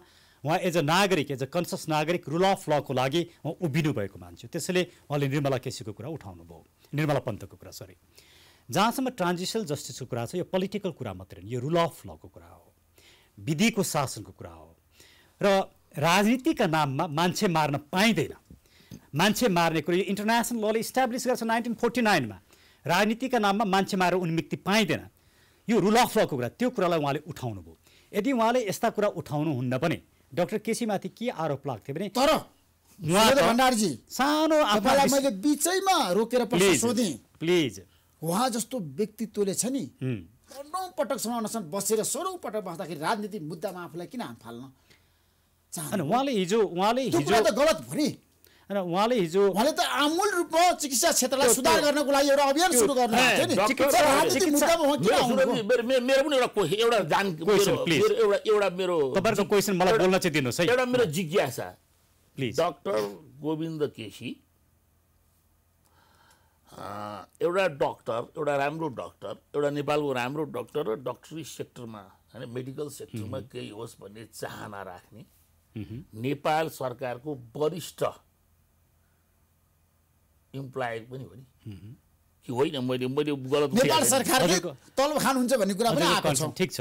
उहाँ एज अ नागरिक एज अ कन्सियस नागरिक रुल अफ लको लागि उहाँ उभिनु भएको मान्छे त्यसैले उहाँले निर्मला केसीको कुरा उठाउनु भयो। निर्मला पन्तको कुरा सरी जहाँसम्म ट्रान्जिसनल जस्टिसको कुरा छ यो पोलिटिकल कुरा मात्रै होइन यो रुल अफ लको कुरा हो। विधिको शासनको कुरा हो। र राजनीतिका नाममा मान्छे मार्न पाइँदैन। मान्छे मार्ने कुरो यो इन्टरनेसनल लले इस्टाब्लिस गर्छ नाइन्टिन फोर्टी नाइनमा राजनीतिका नाममा मान्छे मारेर उन्मुक्ति पाइँदैन। यो रुल अफ लको कुरा त्यो कुरालाई उहाँले उठाउनु भयो। यदि उहाँले यस्ता कुरा उठाउनुहुन्न भने डाक्टर केसीमाथि के आरोप लाग्थ्यो भने तर भण्डारजी सानो मैले बिचैमा रोकेर सोधेँ। प्लिज। उहाँ जस्तो व्यक्तित्वले छ नि। पटौँ पटकसम्म अनसन बसेर सोह्रौँ पटक बस्दाखेरि राजनीतिक मुद्दामा आफूलाई किन हात फाल्न चाहनु उहाँले हिजो उहाँले हिजो त गलत भयो होइन उहाँले हिजो उहाँले त आमूल रूपमा चिकित्सा क्षेत्रलाई सुधार गर्नको लागि एउटा अभियान सुरु गर्नु मेरो पनि एउटा एउटा जान एउटा एउटा मेरो तपाईँहरूको क्वेसन मलाई बोल्न चाहिँ दिनुहोस् है। एउटा मेरो जिज्ञासा। प्लिज डाक्टर गोविन्द केसी एउटा डक्टर एउटा राम्रो डक्टर एउटा नेपालको राम्रो डक्टर र डक्टरी सेक्टरमा होइन मेडिकल सेक्टरमा केही होस् भन्ने चाहना राख्ने नेपाल सरकारको वरिष्ठ इम्प्लोइ पनि हो नि। कि होइन मैले मैले गलत नेपाल। सरकारले तलब खानुहुन्छ भन्ने कुरा पनि आएको छ। ठिक छ?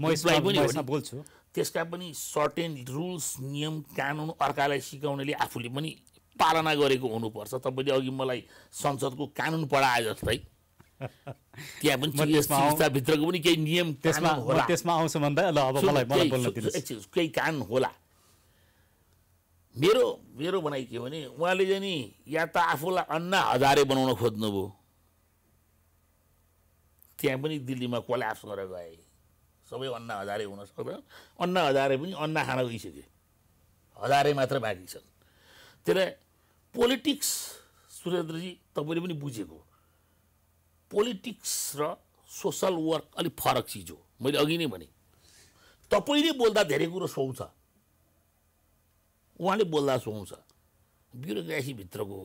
म Imply पनि। बोल्छु। त्यसका पनि सर्टेन रुल्स नियम कानुन अर्कालाई सिकाउनेले आफूले पनि पालना गरेको हुनुपर्छ। तपाईँले अघि मलाई संसदको कानुन पढाए जस्तै त्यहाँ पनि संस्थाभित्रको पनि केही नियम त्यसमा त्यसमा आउँछु भन्दा ल अब मलाई मलाई बोल्न दिनुहोस्। केही कानुन होला। मेरो मेरो भनाइ के भने उहाँले चाहिँ नि या त आफूलाई अन्ना हजारे बनाउन खोज्नुभयो त्यहाँ पनि दिल्लीमा कोल्याप्स गरेर गए। सबै अन्ना हजारे हुन सक्दैन। अन्ना हजारे पनि अन्ना खान गइसके। हजारे मात्र बाँकी छन्। त्यसले पोलिटिक्स सुरेन्द्रजी तपाईँले पनि बुझेको पोलिटिक्स र सोसल वर्क अलिक फरक चिज हो। मैले अघि नै भने। तपाईँले बोल्दा धेरै कुरो सुहाउँछ उहाँले बोल्दा सुहाउँछ ब्युरोक्रेसीभित्रको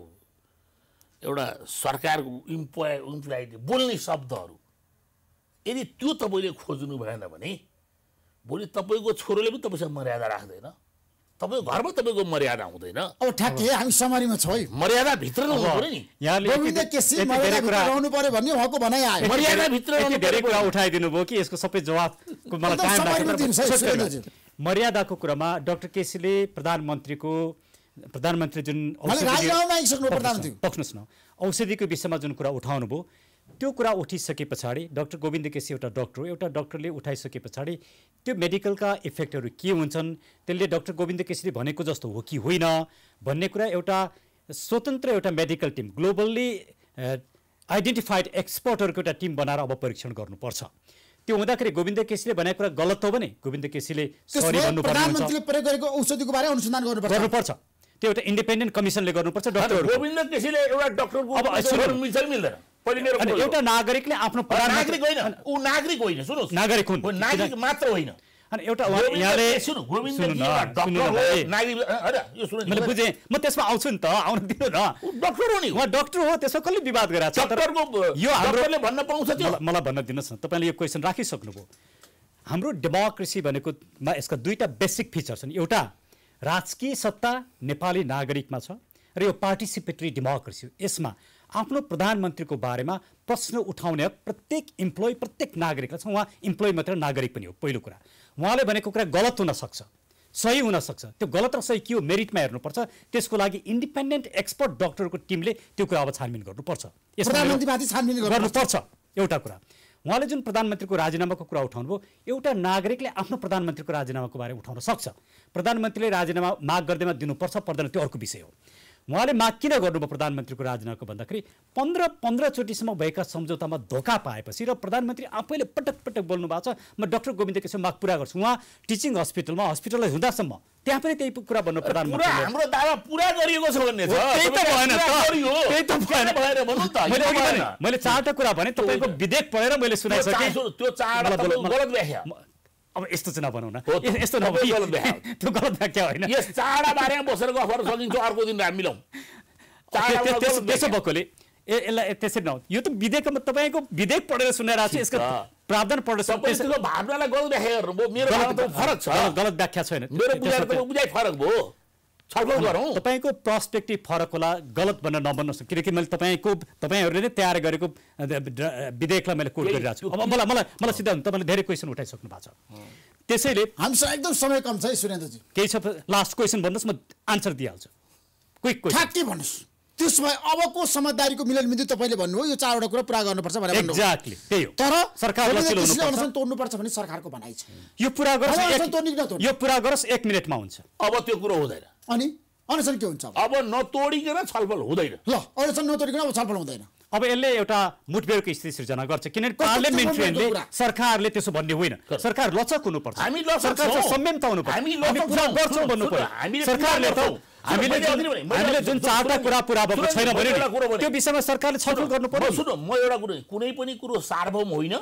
एउटा सरकारको इम्प्लोय इम्प्लोइटी बोल्ने शब्दहरू। यदि त्यो तपाईँले खोज्नु भएन भने भोलि तपाईँको छोरोले पनि तपाईँसँग मर्यादा राख्दैन। तपाईँको घरमा तपाईँको मर्यादा हुँदैन। अब ठ्याक्कै हामी समरीमा छौँ है। मर्यादाभित्र पऱ्यो नि। रहनु पर्यो भन्ने उहाँको भनाइ आयो। मर्यादाभित्र धेरै-। कुरा उठाइदिनु भयो कि यसको सबै जवाबको मर्यादाको कुरामा डाक्टर केसीले प्रधानमन्त्रीको प्रधानमन्त्री जुन पक्नुहोस् न, औषधिको विषयमा जुन कुरा उठाउनु भयो त्यो कुरा उठिसके पछाडि डाक्टर गोविन्द केसी एउटा डक्टर हो। एउटा डक्टरले उठाइसके पछाडि त्यो मेडिकलका इफेक्टहरू के हुन्छन् त्यसले डाक्टर गोविन्द केसीले भनेको जस्तो हो कि होइन भन्ने कुरा एउटा स्वतन्त्र एउटा मेडिकल टिम ग्लोबल्ली आइडेन्टिफाइड एक्सपर्टहरूको एउटा टिम बनाएर अब परीक्षण गर्नुपर्छ। त्यो हुँदाखेरि गोविन्द केसीले भनेको कुरा गलत हो भने गोविन्द केसीले प्रधानमन्त्रीले प्रयोग गरेको औषधिको बारे अनुसन्धान गर्नुपर्छ। गर्नुपर्छ। त्यो एउटा इन्डिपेन्डेन्ट कमिसनले गर्नुपर्छ डक्टरहरू गोविन्द केसीले एउटा। गर्नु मिल्छ कि मिल्दैन? पहिले मेरो अनि कुरो हो। एउटा नागरिकले आफ्नो नागरिक होइन। ऊ नागरिक होइन सुन्नुहोस्। नागरिक हुन्। नागरिक मात्र होइन। अनि एउटा मैले बुझेँ म त्यसमा आउँछु नि त आउनु दिनु न। डक्टर हो नि उहाँ डक्टर हो त्यसमा कसले विवाद गरेको छ? यो हाम्रो डक्टरले भन्न पाउँछ मलाई भन्न दिनुहोस् न तपाईँले यो क्वेसन राखिसक्नुभयो। हाम्रो डेमोक्रेसी भनेकोमा यसका दुईवटा बेसिक फिचर छन्। एउटा राजकीय सत्ता नेपाली नागरिकमा छ र यो पार्टिसिपेटरी डेमोक्रेसी यसमा आफ्नो प्रधानमन्त्रीको बारेमा प्रश्न उठाउने प्रत्येक इम्प्लोइ प्रत्येक नागरिकलाई छ। उहाँ इम्प्लोइ मात्र नागरिक पनि हो पहिलो कुरा। उहाँले भनेको कुरा गलत हुनसक्छ सही हुनसक्छ। त्यो गलत र सही के हो मेरिटमा हेर्नुपर्छ। त्यसको लागि इन्डिपेन्डेन्ट एक्सपर्ट डक्टरको टिमले त्यो कुरा अब छानबिन गर्नुपर्छ। प्रधानमन्त्रीमाथि छानबिन गर्नुपर्छ। गर्नुपर्छ एउटा कुरा। उहाँले जुन प्रधानमन्त्रीको राजीनामाको कुरा उठाउनुभयो एउटा नागरिकले आफ्नो प्रधानमन्त्रीको राजीनामाको बारे उठाउन सक्छ। प्रधानमन्त्रीले राजीनामा माग गर्दैमा दिनुपर्छ पर्दैन त्यो अर्को विषय हो। उहाँले माग किन गर्नुभयो प्रधानमन्त्रीको राजीनामाको भन्दाखेरि पन्ध्र पन्ध्रचोटिसम्म भएका सम्झौतामा धोका पाएपछि र प्रधानमन्त्री आफैले पटक पटक बोल्नु भएको छ म डाक्टर गोविन्द केसी माग पुरा गर्छु। उहाँ टिचिङ हस्पिटलमा हस्पिटलाइज हुँदासम्म। त्यहाँ पनि त्यही कुरा भन्नु पुरा प्रधानमन्त्रीले। हाम्रो दावा पुरा गरिएको छ भन्ने छ। त्यही त भएन त। पुरा गरियो। त्यही त भएन। भएन भन्नु त मैले चारवटा कुरा भने तपाईँको विधेयक पढेर मैले त्यो सुनाइसकेँ। अब यस्तो चाहिँ नबनाउ न। हो त। ए- यस्तो। (laughs) त्यो गलत व्याख्या होइन। यस चाडा बारेमा बसेर गफ गर्न सकिन्छ अर्को दिन हामी मिलाउँ त्यसो। भएकोले ए यसलाई त्यसरी नहो यो त विधेयकमा तपाईँको विधेयक पढेर सुनाइरहेको छु यसको। प्रावधान पढेर भावनालाई गलत व्याख्या गर्नुभयो मेरो भावना त फरक छ। गलत- व्याख्या छैन। मेरो बुझाइ फरक भयो। तपाईँको पर्सपेक्टिभ फरक होला गलत भन्न नभन्न सक्छ किनकि मैले तपाईँको तपाईँहरूले नै तयार गरेको विधेयकलाई मैले कोट गरिरहेको छु। अब मलाई मलाई मलाई सिधा तपाईँले धेरै क्वेसन उठाइसक्नु भएको छ। त्यसैले हामीसँग एकदम समय कम छ है सुरेन्द्रजी। केही छ लास्ट क्वेसन भन्नुहोस् म आन्सर दिइहाल्छु। क्विक क्वेसन ठ्याक्कै भन्नुहोस्। त्यसो भए अबको समझदारीको मिलन बिन्दु तपाईँले भन्नुभयो यो चारवटा कुरा पुरा गर्नुपर्छ भनेर एक्ज्याक्टली त्यही हो। तर सरकार। अनुसार तोड्नुपर्छ भन्ने सरकारको भनाइ छ। यो पुरा गरोस् नतोड्ने? यो पुरा गरोस् एक मिनटमा हुन्छ। अब त्यो कुरो हुँदैन। अनि अनुसार के हुन्छ अब? नतोडिकन छलफल हुँदैन। ल अनुसार नतोडिकन अब छलफल हुँदैन। अब यसले एउटा मुठभेडको स्थिति सिर्जना गर्छ। किनभने पार्लियामेन्ट्रियनले कुरा? सरकारले त्यसो भन्ने होइन। सरकार लचक हुनुपर्छ। हामी सरकार। संयमता हुनुपर्छ। हामी पुरा। गर्छौँ भन्नु पर्यो सरकारले त। हामीले हामीले जुन चारवटा कुरा पुरा भएको छैन भने। त्यो विषयमा सरकारले छलफल गर्नु म पर्यो। सुन्नु म एउटा कुरो कुनै पनि कुरो सार्वभौम होइन।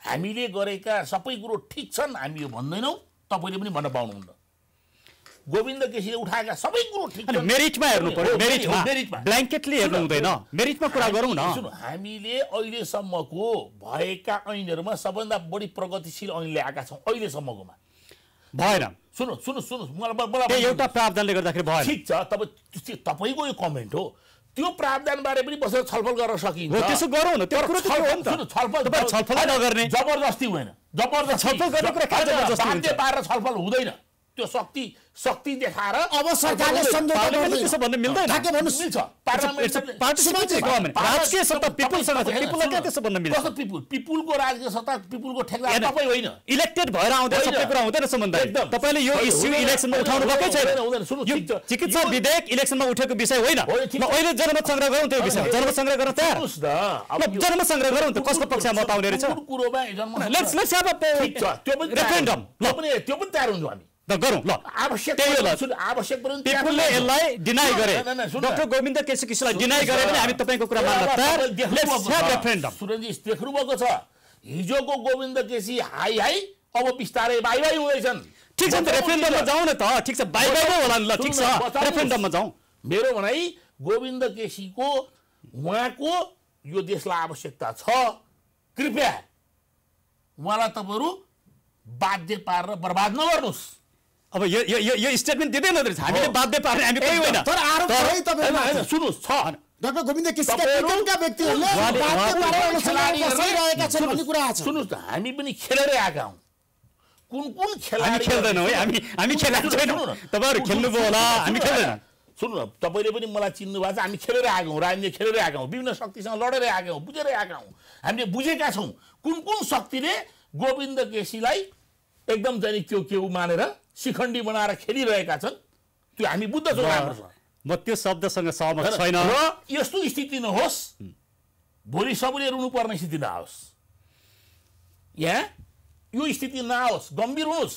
हामीले गरेका सबै कुरो ठिक छन् हामी यो भन्दैनौँ। तपाईँले पनि भन्न पाउनुहुन्न। गोविन्द केसीले उठाएका सबै कुरो ठिक मेरिटमा हेर्नु पर्यो मेरिटमा मेरिटमा ब्ल्याङ्केटले हेर्नु हुँदैन। मेरिटमा कुरा गरौँ न। हामीले अहिलेसम्मको भएका ऐनहरूमा सबभन्दा बढी प्रगतिशील ऐन ल्याएका छौँ अहिलेसम्मकोमा। भएन। सुन्नु सुन्नु सुन्नु मलाई मलाई त्यही एउटा प्रावधानले गर्दाखेरि भएन। ठिक छ तपाईँ तपाईँको यो कमेन्ट हो। त्यो प्रावधानबारे पनि बसेर छलफल गर्न सकिन्छ। त्यसो गरौँ न, त्यो कुरो। छलफल- छलफल नगर्ने। जबरजस्ती हुँदैन। जबरजस्ती। छलफल गर्ने कुरा बाध्य? पारेर छलफल हुँदैन। त्यो शक्ति शक्ति देखाएर अब सरकारले हुँदैन। सम्झौता पार्लियामेन्टले गर्दैन। त्यसो भन्नु मिल्दैन ठ्याक्कै भन्नुहोस् मिल्छ It's a पार्लियामेन्टले- participatory government. राजकीय सत्ता पिपुलसँग छ पिपुललाई कहाँ त्यसो भन्न मिल्छ कस्तो पिपुल पिपुलको राजकीय सत्ता पिपुलको हेर्न, तपाईँ होइन इलेक्टेड भएर आउँदा होइन। सबै कुरा हुँदैन सम्बन्ध। तपाईँले यो इस्यु इलेक्सनमा उठाउनु भएकै छैन। चिकित्सा विधेयक इलेक्सनमा उठेको विषय होइन। अहिले जनमत संग्रह गरौँ त्यो विषय जनमत संग्रह गर्न तयार जनमत गरौँ त कसको पक्षमा मत आउने रहेछ त्यो पनि तयार त्यो पनि हुन्छौँ हामी ल। गरौँ ल। आवश्यक आवश्यक पिपुलले यसलाई डिनाइ सुन, गरे। डाक्टर गोविन्द केसी किसीलाई डिनाइ गरे भने हामी तपाईँको कुरा मान्न अब तयार तपाईँले देख्नु लेट्स भएको हेभ छ। हिजोको गोविन्द केसी हाई हाई अब बिस्तारै बाई बाई हुँदैछन्। ठिक छ नि त रेफरेन्डममा जाउँ न त। ठिक छ बाई बाई नै होला नि ल। ठिक छ। रेफरेन्डममा जाउँ। मेरो भनाइ गोविन्द केसीको उहाँको यो देशलाई आवश्यकता छ। कृपया उहाँलाई तपाईँहरू बाध्य पारेर बर्बाद नगर्नुहोस्। अब यो यो यो- स्टेटमेन्ट दिँदैन रहेछ हामीले। बाध्य पार्ने हामी कोही होइन तर आरोप। होइन, सुन्नुहोस् छ डाक्टर गोविन्द केसीका तपाईँहरू- पिटनका व्यक्तिहरूले खेलाडी बसिरहेका छन् भन्ने कुरा छ। सुन्नुहोस् न हामी पनि खेलेरै आएका हौँ। कुन कुन हामी खेलाडी खेल्दैनौँ है। हामी हामी खेलाएको छैनौँ। तपाईँहरू खेल्नुभयो होला। हामी खेल्दैनौँ। सुन्नु न तपाईँले पनि मलाई चिन्नु भएको छ। हामी खेलेर आएका हौँ। राजनीति खेलेरै आएका हौँ। विभिन्न शक्तिसँग लडेरै आएका हौँ। बुझेरै आएका हौँ। हामीले बुझेका छौँ। कुन कुन शक्तिले गोविन्द केसीलाई एकदम चाहिँ त्यो के उ मानेर शिखण्डी बनाएर खेलिरहेका छन् त्यो हामी बुझ्दछौँ राम्रोसँग म त्यो शब्दसँग सहमत? छैन। र यस्तो स्थिति नहोस् भोलि सबैले रुनुपर्ने स्थिति नआओस् यहाँ यो स्थिति नआओस् गम्भीर हुनुहोस्।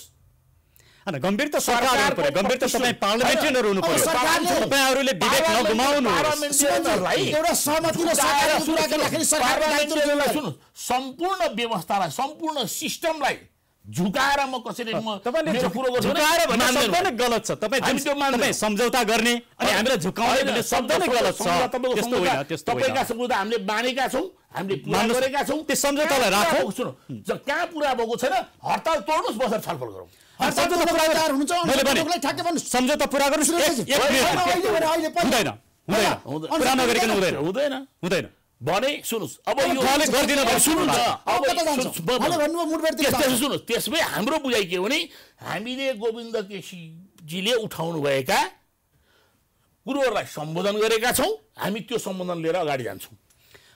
होइन गम्भीर त सरकार हुनु गम्भीर त तपाईँ पार्लिमेन्टेरियनहरू हुनु पर्यो तपाईँहरूले विवेक पार्लिमेन्टेरियनहरूलाई एउटा सहमति र सरकारको कुरा गर्दाखेरि लिनु सुन्नु सम्पूर्ण व्यवस्थालाई सम्पूर्ण सिस्टमलाई झुकाएर म कसैले म तपाईँले कुरो गलत छ। तपाईँ सम्झौता गर्ने अनि हामीलाई झुकाउने भन्ने शब्द नै गलत छ। त्यस्तो होइन त्यस्तो तपाईँका सम्झौता हामीले मानेका छौँ हामीले पुरा गरेका छौँ। त्यो सम्झौतालाई राखौँ। सुन्नु कहाँ पुरा भएको छैन हडताल तोड्नुहोस् बसेर छलफल गरौँ। सम्झौता पुरा गर्नुहोस्। हुँदैन। हुँदैन। हुँदैन। भने सुन्नुहोस् अब यो उहाँले? सुन्नुहोस्, उहाँले त्यसमै हाम्रो बुझाइ के हो भने हामीले गोविन्द केसीजीले उठाउनु भएका कुरोहरूलाई सम्बोधन गरेका छौँ हामी त्यो सम्बोधन लिएर अगाडि जान्छौँ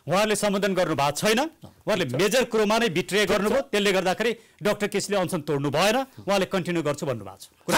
उहाँहरूले सम्बोधन गर्नु भएको छैन उहाँले मेजर कुरोमा नै बिट्रे गर्नुभयो त्यसले गर्दाखेरि डाक्टर केसीले अनसन तोड्नु भएन उहाँले कन्टिन्यू गर्छु भन्नुभएको छ